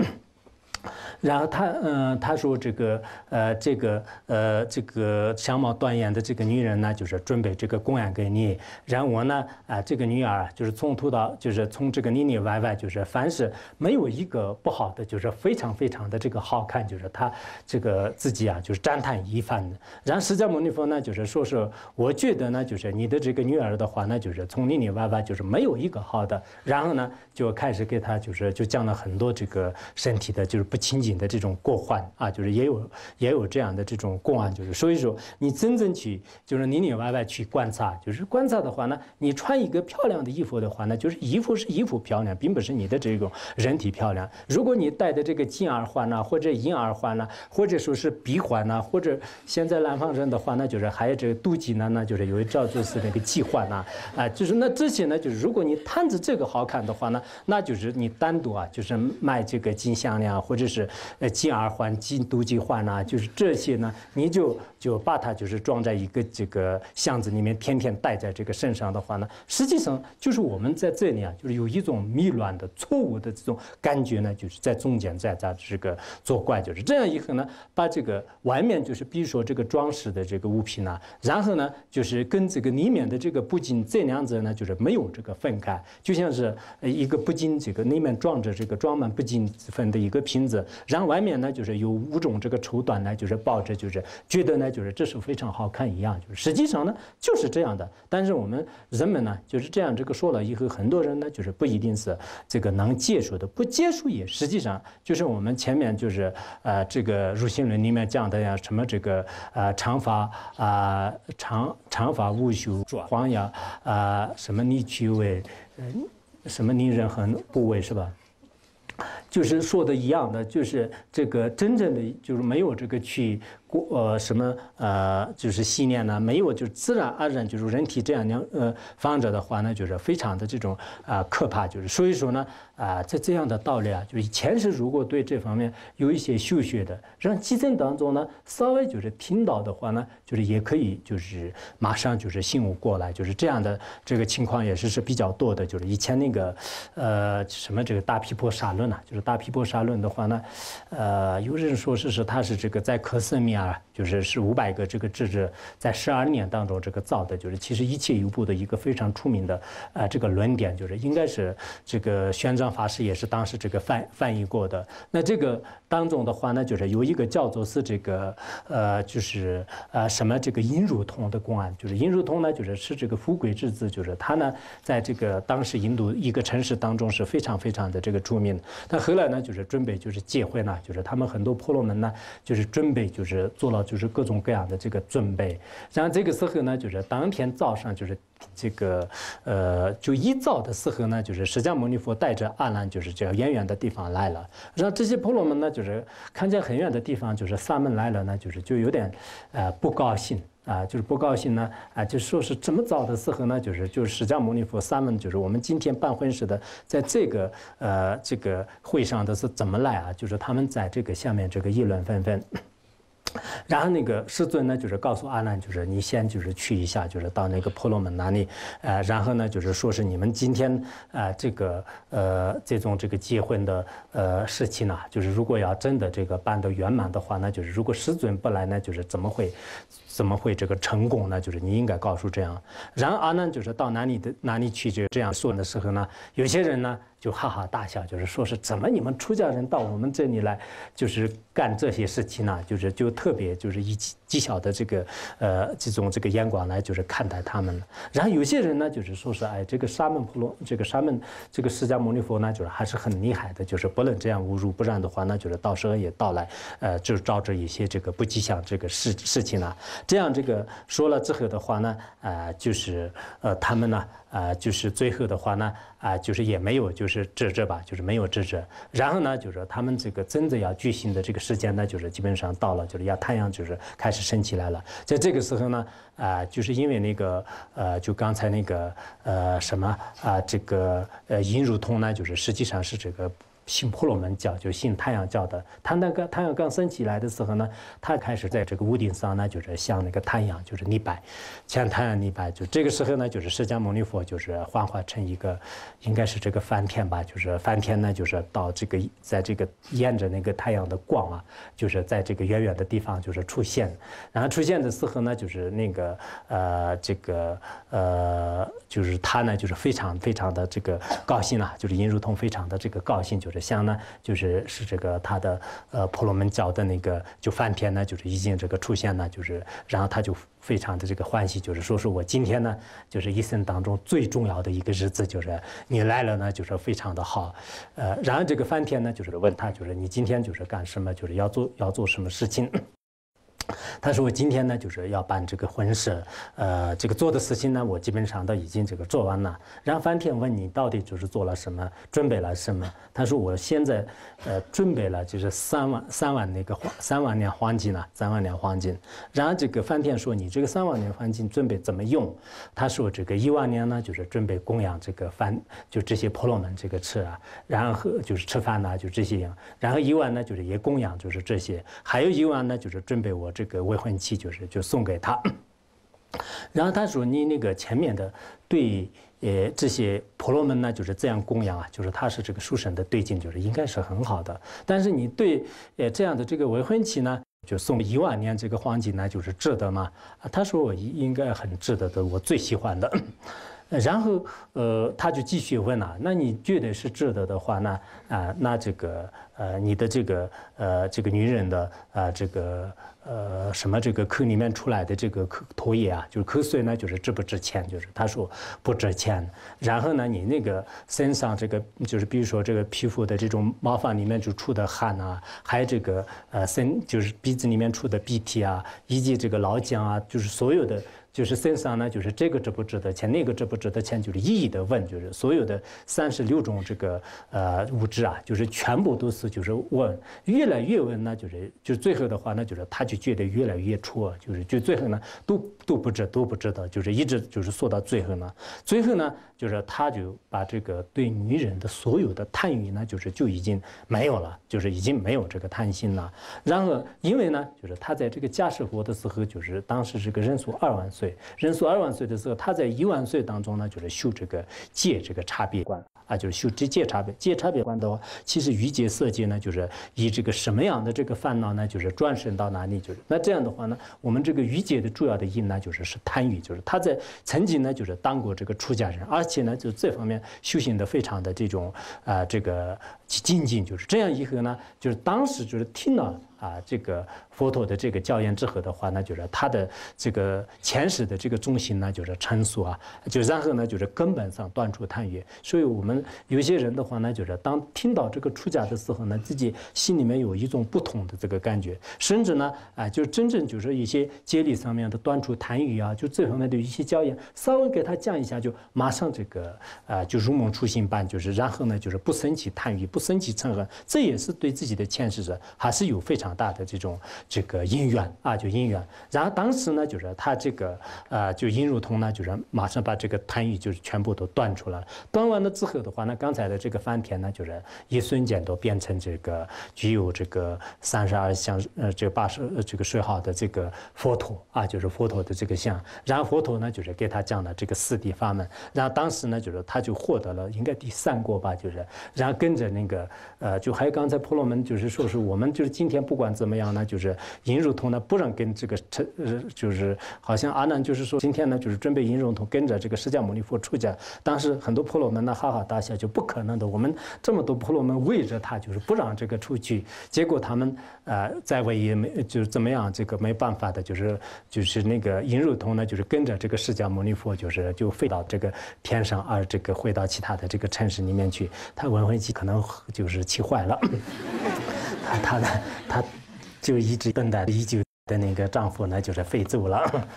然后他嗯，他说这个呃，这个呃，这个相貌端严的这个女人呢，就是准备这个供养给你。然后我呢，啊，这个女儿就是从头到就是从这个里里外外，就是凡是没有一个不好的，就是非常非常的这个好看，就是她这个自己啊，就是赞叹一番。然后释迦牟尼佛呢，就是说是我觉得呢，就是你的这个女儿的话呢，就是从里里外外就是没有一个好的。然后呢，就开始给她就是就讲了很多这个身体的，就是不情景。的这种过患啊，就是也有也有这样的这种公案，就是所以说你真正去就是里里外外去观察，就是观察的话呢，你穿一个漂亮的衣服的话呢，就是衣服是衣服漂亮，并不是你的这种人体漂亮。如果你戴的这个金耳环呐，或者银耳环呐，或者说是鼻环呐，或者现在南方人的话呢，就是还有这个肚脐呢，那就是有一叫做是那个系环呐，啊，就是那这些呢，就是如果你摊子这个好看的话呢，那就是你单独啊，就是卖这个金项链或者是。呃，金耳环、金肚脐环呐，就是这些呢，你就就把它就是装在一个这个箱子里面，天天戴在这个身上的话呢，实际上就是我们在这里啊，就是有一种迷乱的、错误的这种感觉呢，就是在中间在在这个作怪，就是这样以后呢，把这个外面就是比如说这个装饰的这个物品呢，然后呢，就是跟这个里面的这个布巾这两者呢，就是没有这个分开，就像是一个布巾，这个里面装着这个装满布巾粉的一个瓶子，然后。外面呢，就是有五种这个绸缎呢，就是抱着，就是觉得呢，就是这是非常好看一样，就是实际上呢就是这样的。但是我们人们呢就是这样这个说了以后，很多人呢就是不一定是这个能接受的，不接受也实际上就是我们前面就是呃这个入心论里面讲的呀，什么这个呃长发啊长长发无修黄牙啊什么你去为什么你人很部位是吧？就是说的一样的，就是这个真正的就是没有这个去。过呃什么呃就是信念呢？没有就自然而然就是人体这样两呃放着的话呢，就是非常的这种啊可怕。就是所以说呢啊在这样的道理啊，就以前是如果对这方面有一些修学的，让基层当中呢稍微就是听到的话呢，就是也可以就是马上就是醒悟过来，就是这样的这个情况也是是比较多的。就是以前那个呃什么这个大毗婆沙论呐，就是大毗婆沙论的话呢，呃有人说是是他是这个在克什米尔，就是是五百个这个智者在十二年当中这个造的，就是其实一切有部的一个非常出名的啊这个论点，就是应该是这个玄奘法师也是当时这个翻翻译过的。那这个当中的话呢，就是有一个叫做是这个呃就是呃什么这个殷如通的公案，就是殷如通呢就是是这个富贵之子，就是他呢在这个当时印度一个城市当中是非常非常的这个出名。但后来呢就是准备就是结婚呢，就是他们很多婆罗门呢就是准备就是。做了就是各种各样的这个准备，然后这个时候呢，就是当天早上就是这个呃，就一早的时候呢，就是释迦牟尼佛带着阿难，就是这远远的地方来了。然后这些婆罗门呢，就是看见很远的地方，就是萨门来了呢，就是就有点呃不高兴。啊，就是不高兴呢，啊，就说是这么早的时候呢，就是就是释迦牟尼佛三门，就是我们今天办婚事的，在这个呃这个会上的是怎么来啊？就是他们在这个下面这个议论纷纷。然后那个师尊呢，就是告诉阿难，就是你先就是去一下，就是到那个婆罗门那里，呃，然后呢，就是说是你们今天啊，这个呃这种这个结婚的呃事情呢，就是如果要真的这个办得圆满的话，那就是如果师尊不来呢，就是怎么会？怎么会这个成功呢？就是你应该告诉这样。然而呢，就是到哪里的哪里去就这样说的时候呢，有些人呢就哈哈大笑，就是说是怎么你们出家人到我们这里来，就是干这些事情呢？就是就特别就是一起讥笑的这个呃这种这个眼光来就是看待他们。然后有些人呢就是说是哎这个沙门婆罗这个沙门这个释迦牟尼佛呢就是还是很厉害的，就是不能这样侮辱，不然的话呢就是到时候也到来呃就招致一些这个不吉祥这个事事情呢。这样这个说了之后的话呢，啊，就是呃，他们呢，啊，就是最后的话呢，啊，就是也没有就是制止吧，就是没有制止。然后呢，就是他们这个真的要举行的这个时间呢，就是基本上到了，就是要太阳就是开始升起来了。在这个时候呢，啊，就是因为那个呃，就刚才那个呃什么啊，这个呃印如通呢，就是实际上是这个。信婆罗门教就信太阳教的，他那个太阳刚升起来的时候呢，他开始在这个屋顶上呢，就是向那个太阳就是礼拜，向太阳礼拜。就这个时候呢，就是释迦牟尼佛就是幻化成一个，应该是这个梵天吧，就是梵天呢，就是到这个在这个沿着那个太阳的光啊，就是在这个远远的地方就是出现。然后出现的时候呢，就是那个呃这个呃就是他呢就是非常非常的这个高兴啊，就是印如通非常的这个高兴就是。像呢，就是是这个他的呃婆罗门教的那个就梵天呢，就是已经这个出现呢，就是然后他就非常的这个欢喜，就是说是我今天呢，就是一生当中最重要的一个日子，就是你来了呢，就是非常的好，呃，然后这个梵天呢，就是问他，就是你今天就是干什么，就是要做要做什么事情。他说：“我今天呢，就是要办这个婚事，呃，这个做的事情呢，我基本上都已经这个做完了。然后梵天问你到底就是做了什么，准备了什么？他说我现在，呃，准备了就是三万三万那个三万两黄金啊，三万两黄金。然后这个梵天说你这个三万两黄金准备怎么用？他说这个一万年呢，就是准备供养这个饭，就这些婆罗门这个吃啊，然后就是吃饭呢，就这些样。然后一万呢，就是也供养就是这些，还有一万呢，就是准备我。”这个未婚妻就是就送给他，然后他说你那个前面的对呃这些婆罗门呢就是这样供养啊，就是他是这个书生的对境，就是应该是很好的。但是你对呃这样的这个未婚妻呢，就送一万年这个黄金呢，就是值得吗？他说我应该很值得的，我最喜欢的。然后呃他就继续问了，那你觉得是值得的话呢？啊那这个呃你的这个呃这个女人的啊这个。呃，什么这个口里面出来的这个口唾液啊，就是口水呢，就是值不值钱？就是他说不值钱。然后呢，你那个身上这个，就是比如说这个皮肤的这种毛发里面就出的汗啊，还有这个呃身，就是鼻子里面出的鼻涕啊，以及这个老姜啊，就是所有的。就是身上呢，就是这个值不值得钱，那个值不值得钱，就是一一的问，就是所有的三十六种这个呃物质啊，就是全部都是就是问，越来越问呢，就是就最后的话呢，就是他就觉得越来越错，就是就最后呢都都不知都不知道，就是一直就是说到最后呢，最后呢就是他就把这个对女人的所有的贪欲呢，就是就已经没有了，就是已经没有这个贪心了。然后因为呢，就是他在这个迦舍国的时候，就是当时这个人数二万岁。人数二万岁的时候，他在一万岁当中呢，就是修这个戒这个差别观啊，就是修这戒差别戒差别观的话，其实欲界色戒呢，就是以这个什么样的这个烦恼呢，就是转生到哪里，就是那这样的话呢，我们这个欲界的主要的因呢，就是是贪欲，就是他在曾经呢，就是当过这个出家人，而且呢，就这方面修行的非常的这种啊，这个精进，就是这样以后呢，就是当时就是听了。啊，这个佛陀的这个教言之后的话呢，就是他的这个前世的这个中心呢，就是成熟啊，就然后呢，就是根本上断除贪欲。所以我们有些人的话呢，就是当听到这个出家的时候呢，自己心里面有一种不同的这个感觉，甚至呢，啊，就是真正就是一些戒律上面的断除贪欲啊，就这方面的一些教言，稍微给他讲一下，就马上这个啊，就如梦初醒般，就是然后呢，就是不生起贪欲，不生起嗔恨，这也是对自己的前世者还是有非常。大的这种这个因缘啊，就因缘。然后当时呢，就是他这个呃，就殷如同呢，就是马上把这个贪欲就是全部都断出来了。断完了之后的话，那刚才的这个翻田呢，就是一瞬间都变成这个具有这个三十二相呃，这个八十这个水好的这个佛陀啊，就是佛陀的这个像。然后佛陀呢，就是给他讲了这个四谛法门。然后当时呢，就是他就获得了应该第三国吧，就是然后跟着那个呃，就还有刚才婆罗门就是说是我们就是今天不管怎么样呢，就是殷如同呢不让跟这个成呃，就是好像阿难就是说今天呢就是准备殷如同跟着这个释迦牟尼佛出家。当时很多婆罗门呢哈哈大笑，就不可能的，我们这么多婆罗门围着他，就是不让这个出去。结果他们呃在位也没就是怎么样，这个没办法的，就是就是那个殷如同呢就是跟着这个释迦牟尼佛，就是就飞到这个天上，而这个回到其他的这个城市里面去。他文回机可能就是气坏了，她她的他就一直等待已久的那个丈夫呢，就是飞走了。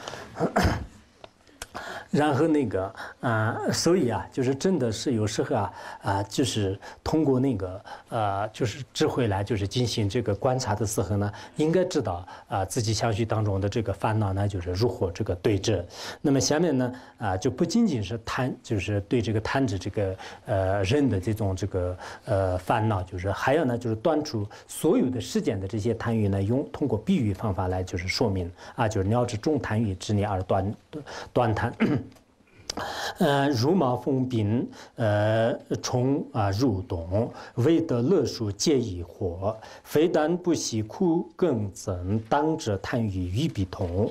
然后那个啊，所以啊，就是真的是有时候啊啊，就是通过那个呃，就是智慧来，就是进行这个观察的时候呢，应该知道啊，自己相续当中的这个烦恼呢，就是如何这个对治。那么下面呢啊，就不仅仅是贪，就是对这个贪执这个呃人的这种这个呃烦恼，就是还有呢，就是断除所有的世间的这些贪欲呢，用通过比喻方法来就是说明啊，就是你要知众贪欲之力而断断贪。呃，如毛风病，呃，虫啊入洞，未得乐术皆已火，非但不惜苦，更增当者贪欲欲必通。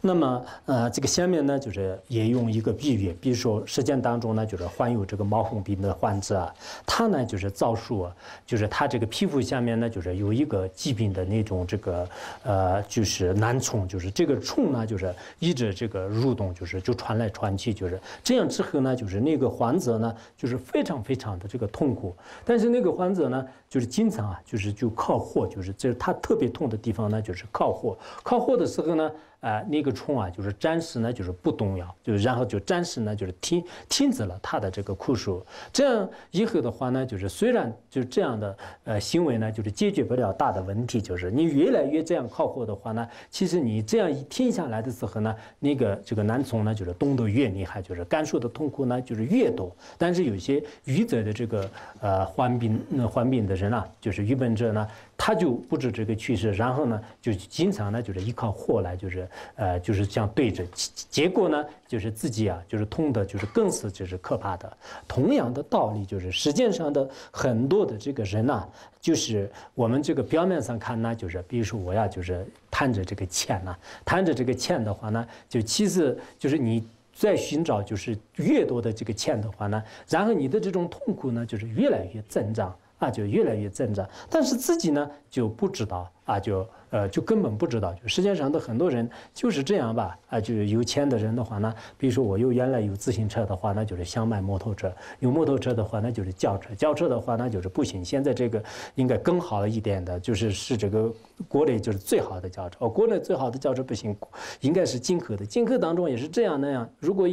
那么，呃，这个下面呢，就是也用一个比喻，比如说实践当中呢，就是患有这个毛风病的患者，他呢就是遭受，就是他这个皮肤下面呢，就是有一个疾病的那种这个，呃，就是难虫，就是这个虫呢，就是一直这个蠕动，就是就传来传去，就是。这样之后呢，就是那个患者呢，就是非常非常的这个痛苦。但是那个患者呢，就是经常啊，就是就靠货，就是这他特别痛的地方呢，就是靠货。靠货的时候呢。啊，那个虫啊，就是暂时呢，就是不动摇，就然后就暂时呢，就是停停止了它的这个酷暑。这样以后的话呢，就是虽然就这样的呃行为呢，就是解决不了大的问题，就是你越来越这样靠货的话呢，其实你这样一停下来的时候呢，那个这个男虫呢，就是动得越厉害，就是感受的痛苦呢，就是越多。但是有些愚者的这个呃患病那患病的人啊，就是愚笨者呢。他就不知这个趋势，然后呢，就经常呢，就是依靠祸来，就是呃，就是这样对着，结果呢，就是自己啊，就是痛的，就是更是就是可怕的。同样的道理，就是实践上的很多的这个人呐，就是我们这个表面上看呢，就是比如说我要就是贪着这个钱呐，贪着这个钱的话呢，就其实就是你在寻找就是越多的这个欠的话呢，然后你的这种痛苦呢，就是越来越增长。那就越来越增长，但是自己呢就不知道啊，就呃就根本不知道。就世界上的很多人就是这样吧，啊，就是有钱的人的话呢，比如说我有原来有自行车的话，那就是想买摩托车；有摩托车的话，那就是轿车；轿车的话，那就是不行。现在这个应该更好一点的，就是是这个国内就是最好的轿车。哦，国内最好的轿车不行，应该是进口的。进口当中也是这样那样。如果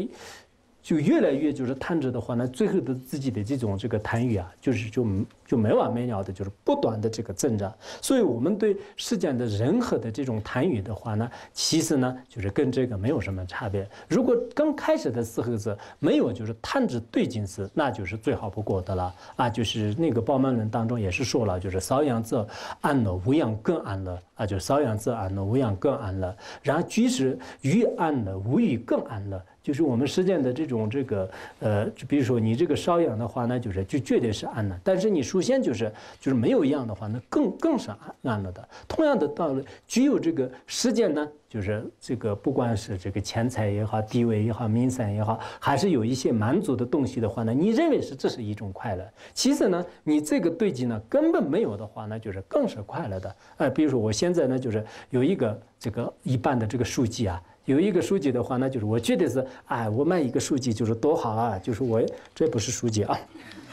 就越来越就是贪着的话那，最后的自己的这种这个贪欲啊，就是就就没完没了的，就是不断的这个增长。所以，我们对世间的人和的这种谈语的话呢，其实呢，就是跟这个没有什么差别。如果刚开始的时候是没有就是贪着对境时，那就是最好不过的了啊。就是那个《宝门论》当中也是说了，就是瘙痒则安乐，无痒更安乐啊。就是瘙痒则安乐，无痒更安乐。然后即使欲安乐，无欲更安乐。就是我们实践的这种这个呃，就比如说你这个瘙痒的话那，就是就绝对是安了。但是你首先就是就是没有痒的话，那更更是安安了的。同样的道理，具有这个实践呢，就是这个不管是这个钱财也好，地位也好，名声也好，还是有一些满足的东西的话呢，你认为是这是一种快乐。其实呢，你这个对境呢根本没有的话呢，就是更是快乐的。呃，比如说我现在呢，就是有一个这个一般的这个书记啊。有一个书记的话，那就是我觉得是，哎，我买一个书记就是多好啊！就是我这不是书记啊。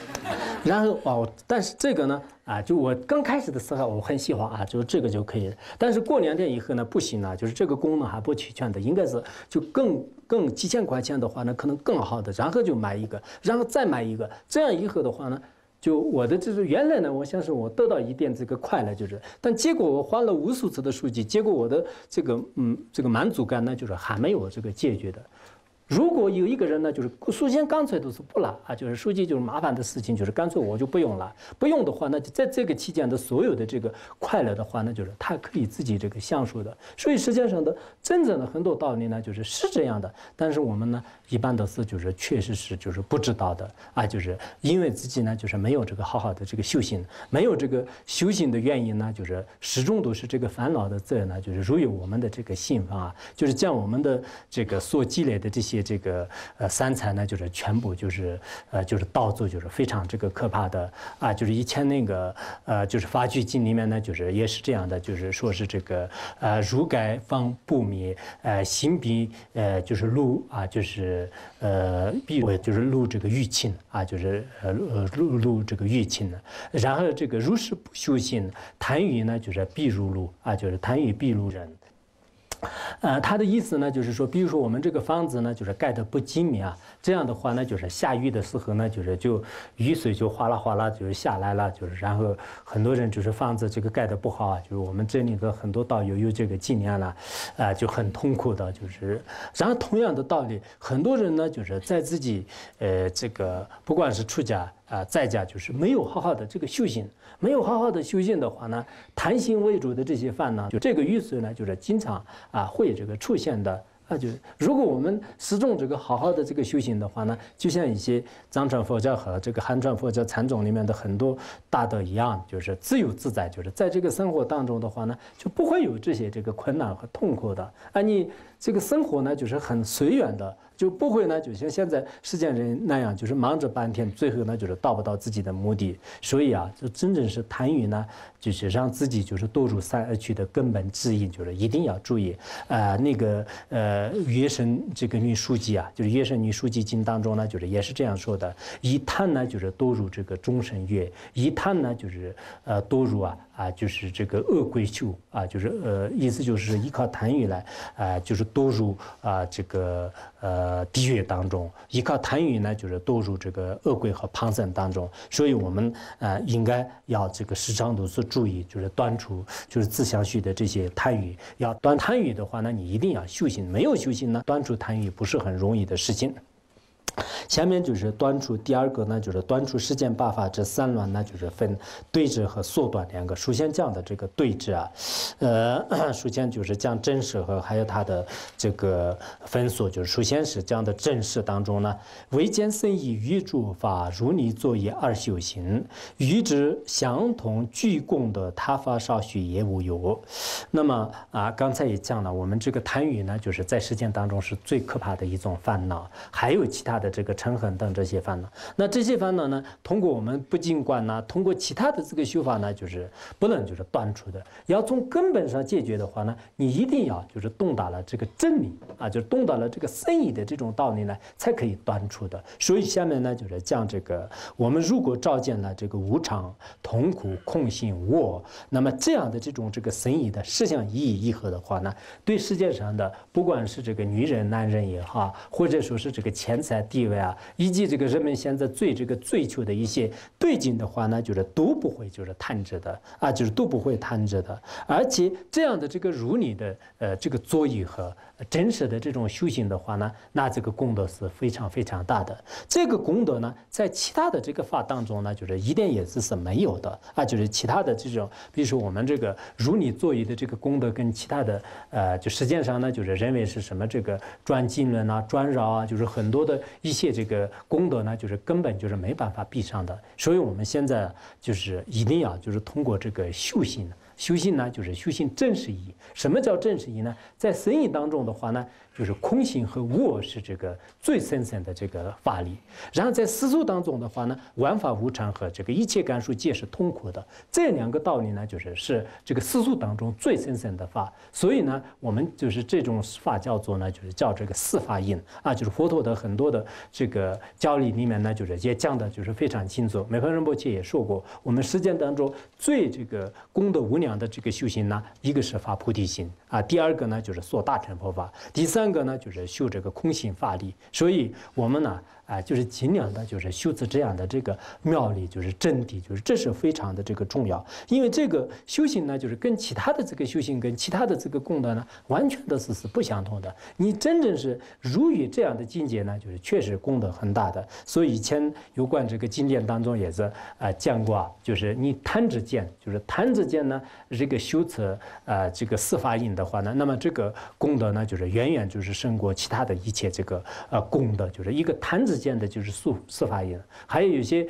然后哦，但是这个呢，啊，就我刚开始的时候我很喜欢啊，就是这个就可以了。但是过两天以后呢，不行了，就是这个功能还不齐全的，应该是就更更几千块钱的话呢，可能更好的，然后就买一个，然后再买一个，这样以后的话呢。就我的就是原来呢，我相信我得到一点这个快乐，就是，但结果我换了无数次的数据，结果我的这个嗯这个满足感呢，就是还没有这个解决的。如果有一个人呢，就是首先干脆都是不拿啊，就是书记就是麻烦的事情，就是干脆我就不用了。不用的话，那就在这个期间的所有的这个快乐的话，那就是他可以自己这个享受的。所以实际上的真正的很多道理呢，就是是这样的。但是我们呢，一般都是就是确实是就是不知道的啊，就是因为自己呢就是没有这个好好的这个修行，没有这个修行的原因呢，就是始终都是这个烦恼的责任呢，就是如有我们的这个信方啊，就是将我们的这个所积累的这些。这个呃三财呢，就是全部就是呃就是倒作，就是非常这个可怕的啊！就是以前那个呃就是《法句经》里面呢，就是也是这样的，就是说是这个呃如盖方不灭，呃行比呃就是路啊，就是呃比如就是录这个玉清啊，就是呃呃路路这个玉清的。然后这个如是不修行，贪欲呢就是必如路啊，就是贪欲必如人。呃，他的意思呢，就是说，比如说我们这个房子呢，就是盖的不精密啊，这样的话呢，就是下雨的时候呢，就是就雨水就哗啦哗啦就是下来了，就是然后很多人就是房子这个盖的不好啊，就是我们这里的很多导游有这个经验了，啊，就很痛苦的，就是，然后同样的道理，很多人呢，就是在自己呃这个不管是出家啊再家，就是没有好好的这个修行。没有好好的修行的话呢，贪心为主的这些饭呢，就这个意思呢，就是经常啊会这个出现的。啊，就是如果我们始终这个好好的这个修行的话呢，就像一些藏传佛教和这个汉传佛教禅宗里面的很多大德一样，就是自由自在，就是在这个生活当中的话呢，就不会有这些这个困难和痛苦的。啊，你这个生活呢，就是很随缘的。就不会呢，就像现在世间人那样，就是忙着半天，最后呢就是到不到自己的目的。所以啊，就真正是贪欲呢，就是让自己就是堕入三恶趣的根本指引，就是一定要注意。呃，那个呃，月神这个女书记啊，就是月神女书记经当中呢，就是也是这样说的：一贪呢就是堕入这个终身月，一贪呢就是呃堕入啊。啊，就是这个恶鬼修啊，就是呃，意思就是依靠贪欲来啊，就是堕入啊这个呃地狱当中，依靠贪欲呢，就是堕入这个恶鬼和旁生当中。所以我们啊，应该要这个时常都是注意，就是断除就是自相续的这些贪欲。要断贪欲的话那，你一定要修行，没有修行呢，断除贪欲不是很容易的事情。下面就是断除第二个呢，就是断除世间八法这三乱呢，就是分对治和缩短两个。首先讲的这个对治啊，呃，首先就是讲正式和还有它的这个分缩，就是首先是讲的正式当中呢，唯见生以与诸法如泥作业而修行，与之相同具共的他法少许也无有。那么啊，刚才也讲了，我们这个贪欲呢，就是在实践当中是最可怕的一种烦恼，还有其他的。这个嗔恨等这些烦恼，那这些烦恼呢，通过我们不净观呢，通过其他的这个修法呢，就是不能就是断除的。要从根本上解决的话呢，你一定要就是洞达了这个真理啊，就是洞达了这个深意的这种道理呢，才可以断除的。所以下面呢，就是讲这个，我们如果照见了这个无常、痛苦、空性、我，那么这样的这种这个深意的实相意义一合的话呢，对世界上的不管是这个女人、男人也好，或者说是这个钱财。地地位啊，以及这个人们现在最这个追求的一些对景的话呢，就是都不会就是贪着的啊，就是都不会贪着的，而且这样的这个如你的呃这个作用和。真实的这种修行的话呢，那这个功德是非常非常大的。这个功德呢，在其他的这个法当中呢，就是一点也是是没有的啊。就是其他的这种，比如说我们这个如理作意的这个功德，跟其他的呃，就实际上呢，就是认为是什么这个转经轮啊、转饶啊，就是很多的一些这个功德呢，就是根本就是没办法比上的。所以我们现在就是一定要就是通过这个修行。修行呢，就是修行正实义。什么叫正实义呢？在生意当中的话呢？就是空性和我是这个最深层的这个法理，然后在世俗当中的话呢，万法无常和这个一切感受皆是痛苦的，这两个道理呢，就是是这个世俗当中最深层的法。所以呢，我们就是这种法叫做呢，就是叫这个四法印啊，就是佛陀的很多的这个教理里面呢，就是也讲的就是非常清楚。美峰仁波切也说过，我们实践当中最这个功德无量。的这个修行呢，一个是发菩提心啊，第二个呢就是做大乘佛法，第三个呢就是修这个空性法力。所以我们呢。啊，就是尽量的，就是修持这样的这个妙理，就是真谛，就是这是非常的这个重要。因为这个修行呢，就是跟其他的这个修行，跟其他的这个功德呢，完全的是是不相同的。你真正是如于这样的境界呢，就是确实功德很大的。所以以前有关这个经典当中也是啊讲过啊，就是你贪之见，就是贪之见呢，这个修持啊这个四法印的话呢，那么这个功德呢，就是远远就是胜过其他的一切这个呃功德，就是一个贪之。见的就是素四法印，还有有些。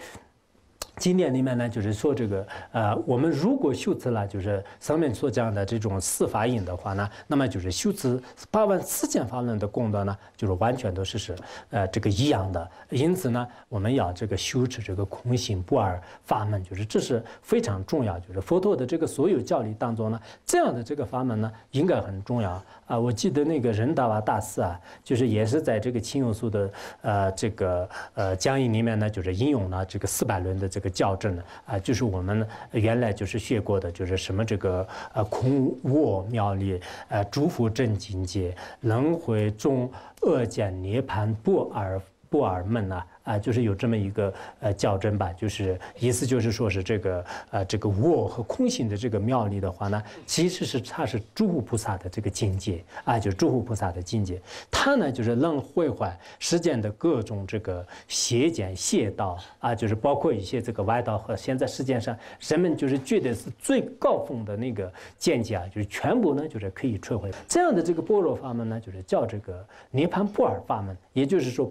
经典里面呢，就是说这个，呃，我们如果修持了，就是上面所讲的这种四法印的话呢，那么就是修持八万四千法门的功德呢，就是完全都是是，呃，这个一样的。因此呢，我们要这个修持这个空性不二法门，就是这是非常重要。就是佛陀的这个所有教理当中呢，这样的这个法门呢，应该很重要啊。我记得那个仁达瓦大师啊，就是也是在这个清幽素的呃这个呃讲义里面呢，就是引用了这个四百轮的这个。校正呢啊，就是我们原来就是学过的，就是什么这个呃空卧妙力，呃诸佛正境界，轮回中恶见涅盘不尔不尔门呐。啊，就是有这么一个呃较真吧，就是意思就是说是这个呃这个无我和空性的这个妙理的话呢，其实是它是诸佛菩萨的这个境界啊，就是诸佛菩萨的境界，它呢就是能毁坏世间的各种这个邪见邪道啊，就是包括一些这个歪道和现在世界上人们就是觉得是最高峰的那个见解啊，就是全部呢就是可以摧毁这样的这个般若法门呢，就是叫这个涅盘不二法门，也就是说。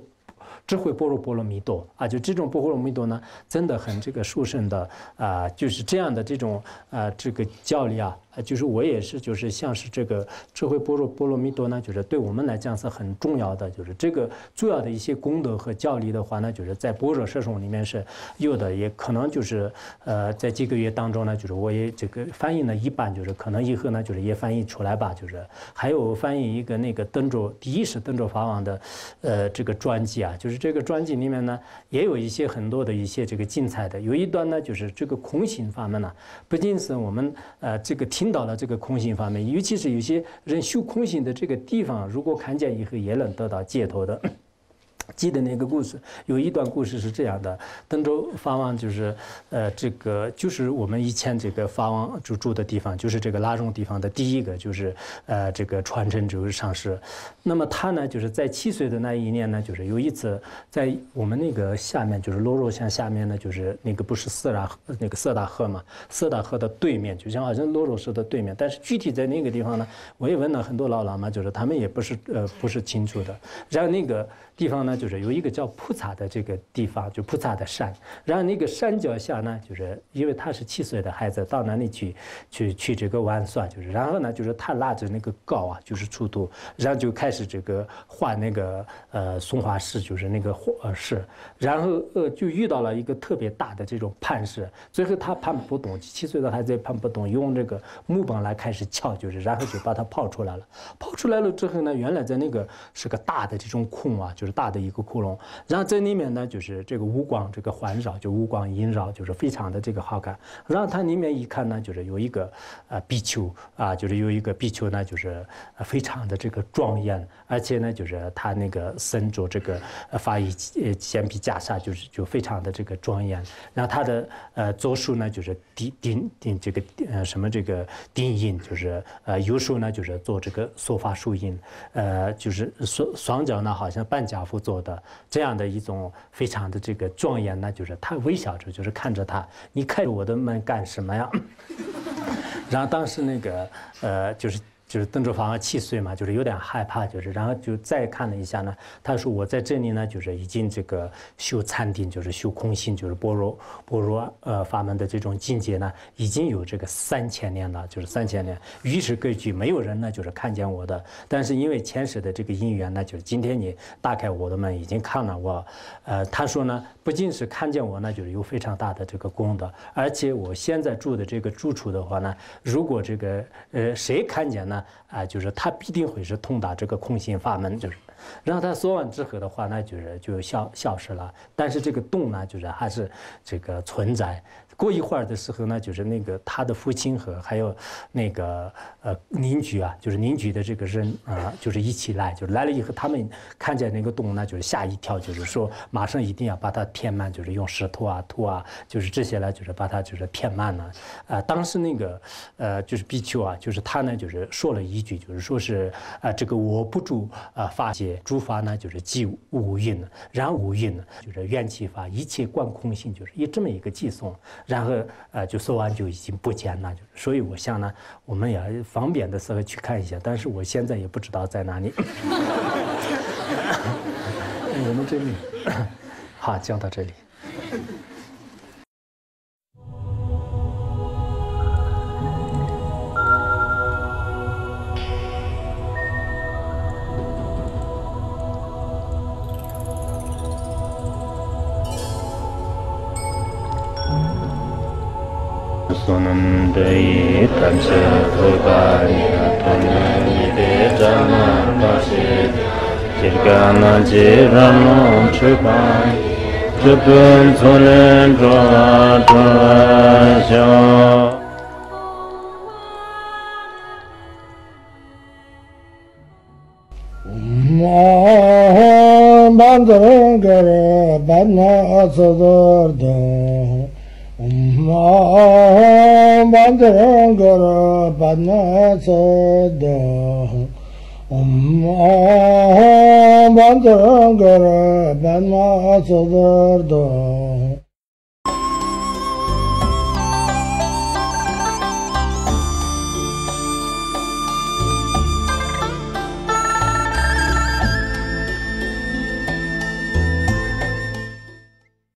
智慧波若波罗蜜多啊，就这种波罗蜜多呢，真的很这个殊胜的啊，就是这样的这种啊这个教理啊。就是我也是，就是像是这个智慧波若波罗蜜多呢，就是对我们来讲是很重要的。就是这个主要的一些功德和教理的话呢，就是在般若摄受里面是有的，也可能就是呃，在几个月当中呢，就是我也这个翻译呢一般，就是可能以后呢，就是也翻译出来吧。就是还有翻译一个那个登州第一是登州法王的呃这个专辑啊，就是这个专辑里面呢也有一些很多的一些这个精彩的，有一段呢就是这个空行法门呢，不仅是我们呃这个听。引导了这个空心方面，尤其是有些人修空心的这个地方，如果看见以后也能得到解脱的。记得那个故事，有一段故事是这样的：登州法王就是，呃，这个就是我们以前这个法王就住的地方，就是这个拉荣地方的第一个，就是呃，这个传承就是上师。那么他呢，就是在七岁的那一年呢，就是有一次在我们那个下面，就是罗若乡下面呢，就是那个不是色拉那个色大河嘛，色大河的对面，就像好像罗若市的对面，但是具体在那个地方呢，我也问了很多老喇嘛，就是他们也不是呃不是清楚的。然后那个。地方呢，就是有一个叫菩萨的这个地方，就菩萨的山。然后那个山脚下呢，就是因为他是七岁的孩子，到那里去去去这个玩耍，就是然后呢，就是他拉着那个镐啊，就是出土，然后就开始这个画那个呃松花石，就是那个画石。然后呃就遇到了一个特别大的这种磐石，最后他攀不动，七岁的孩子也攀不动，用这个木棒来开始撬，就是然后就把它刨出来了。刨出来了之后呢，原来在那个是个大的这种孔啊，就是。大的一个窟窿，然后这里面呢，就是这个五光这个环绕，就五光萦绕，就是非常的这个好看。然后它里面一看呢，就是有一个呃壁球啊，就是有一个壁球呢，就是非常的这个庄严，而且呢，就是它那个身着这个法衣呃肩披袈裟，就是就非常的这个庄严。然后它的呃左手呢，就是顶顶顶这个呃什么这个顶印，就是呃右手呢就是做这个说法树印，呃就是双双脚呢好像半甲。家父的这样的一种非常的这个庄严呢，就是他微笑着，就是看着他，你开我的门干什么呀？然后当时那个呃，就是。就是邓州房七岁嘛，就是有点害怕，就是然后就再看了一下呢，他说我在这里呢，就是已经这个修禅定，就是修空性，就是般若般若呃法门的这种境界呢，已经有这个三千年了，就是三千年。与时俱进，没有人呢就是看见我的，但是因为前世的这个因缘呢，就是今天你打开我的门，已经看了我，呃，他说呢，不仅是看见我呢，就是有非常大的这个功德，而且我现在住的这个住处的话呢，如果这个呃谁看见呢？啊，就是它必定会是通达这个空心法门，就是然后他说完之后的话，那就是就消消失了。但是这个洞呢，就是还是这个存在。过一会儿的时候呢，就是那个他的父亲和还有那个呃邻居啊，就是邻居的这个人啊，就是一起来，就来了以后，他们看见那个洞呢，就是吓一跳，就是说马上一定要把它填满，就是用石头啊、土啊，就是这些呢，就是把它就是填满了。啊，当时那个呃就是比丘啊，就是他呢就是说了一句，就是说是啊这个我不住啊法界诸法呢就是即无蕴，然无蕴呢就是缘起法一切观空性，就是以这么一个寄送，然后呃就说完就已经不见了，就是所以我想呢，我们也方便的时候去看一下，但是我现在也不知道在哪里。我们这里好讲到这里。sunam dayi tamse dhubaya tanya nipe jama pasi jirgana jirano chubay chubun tsunen dhruva dhruva shio Bandarangara Banna Asadardang Om Bandhangara Padmasada Om Bandhangara Padmasadarda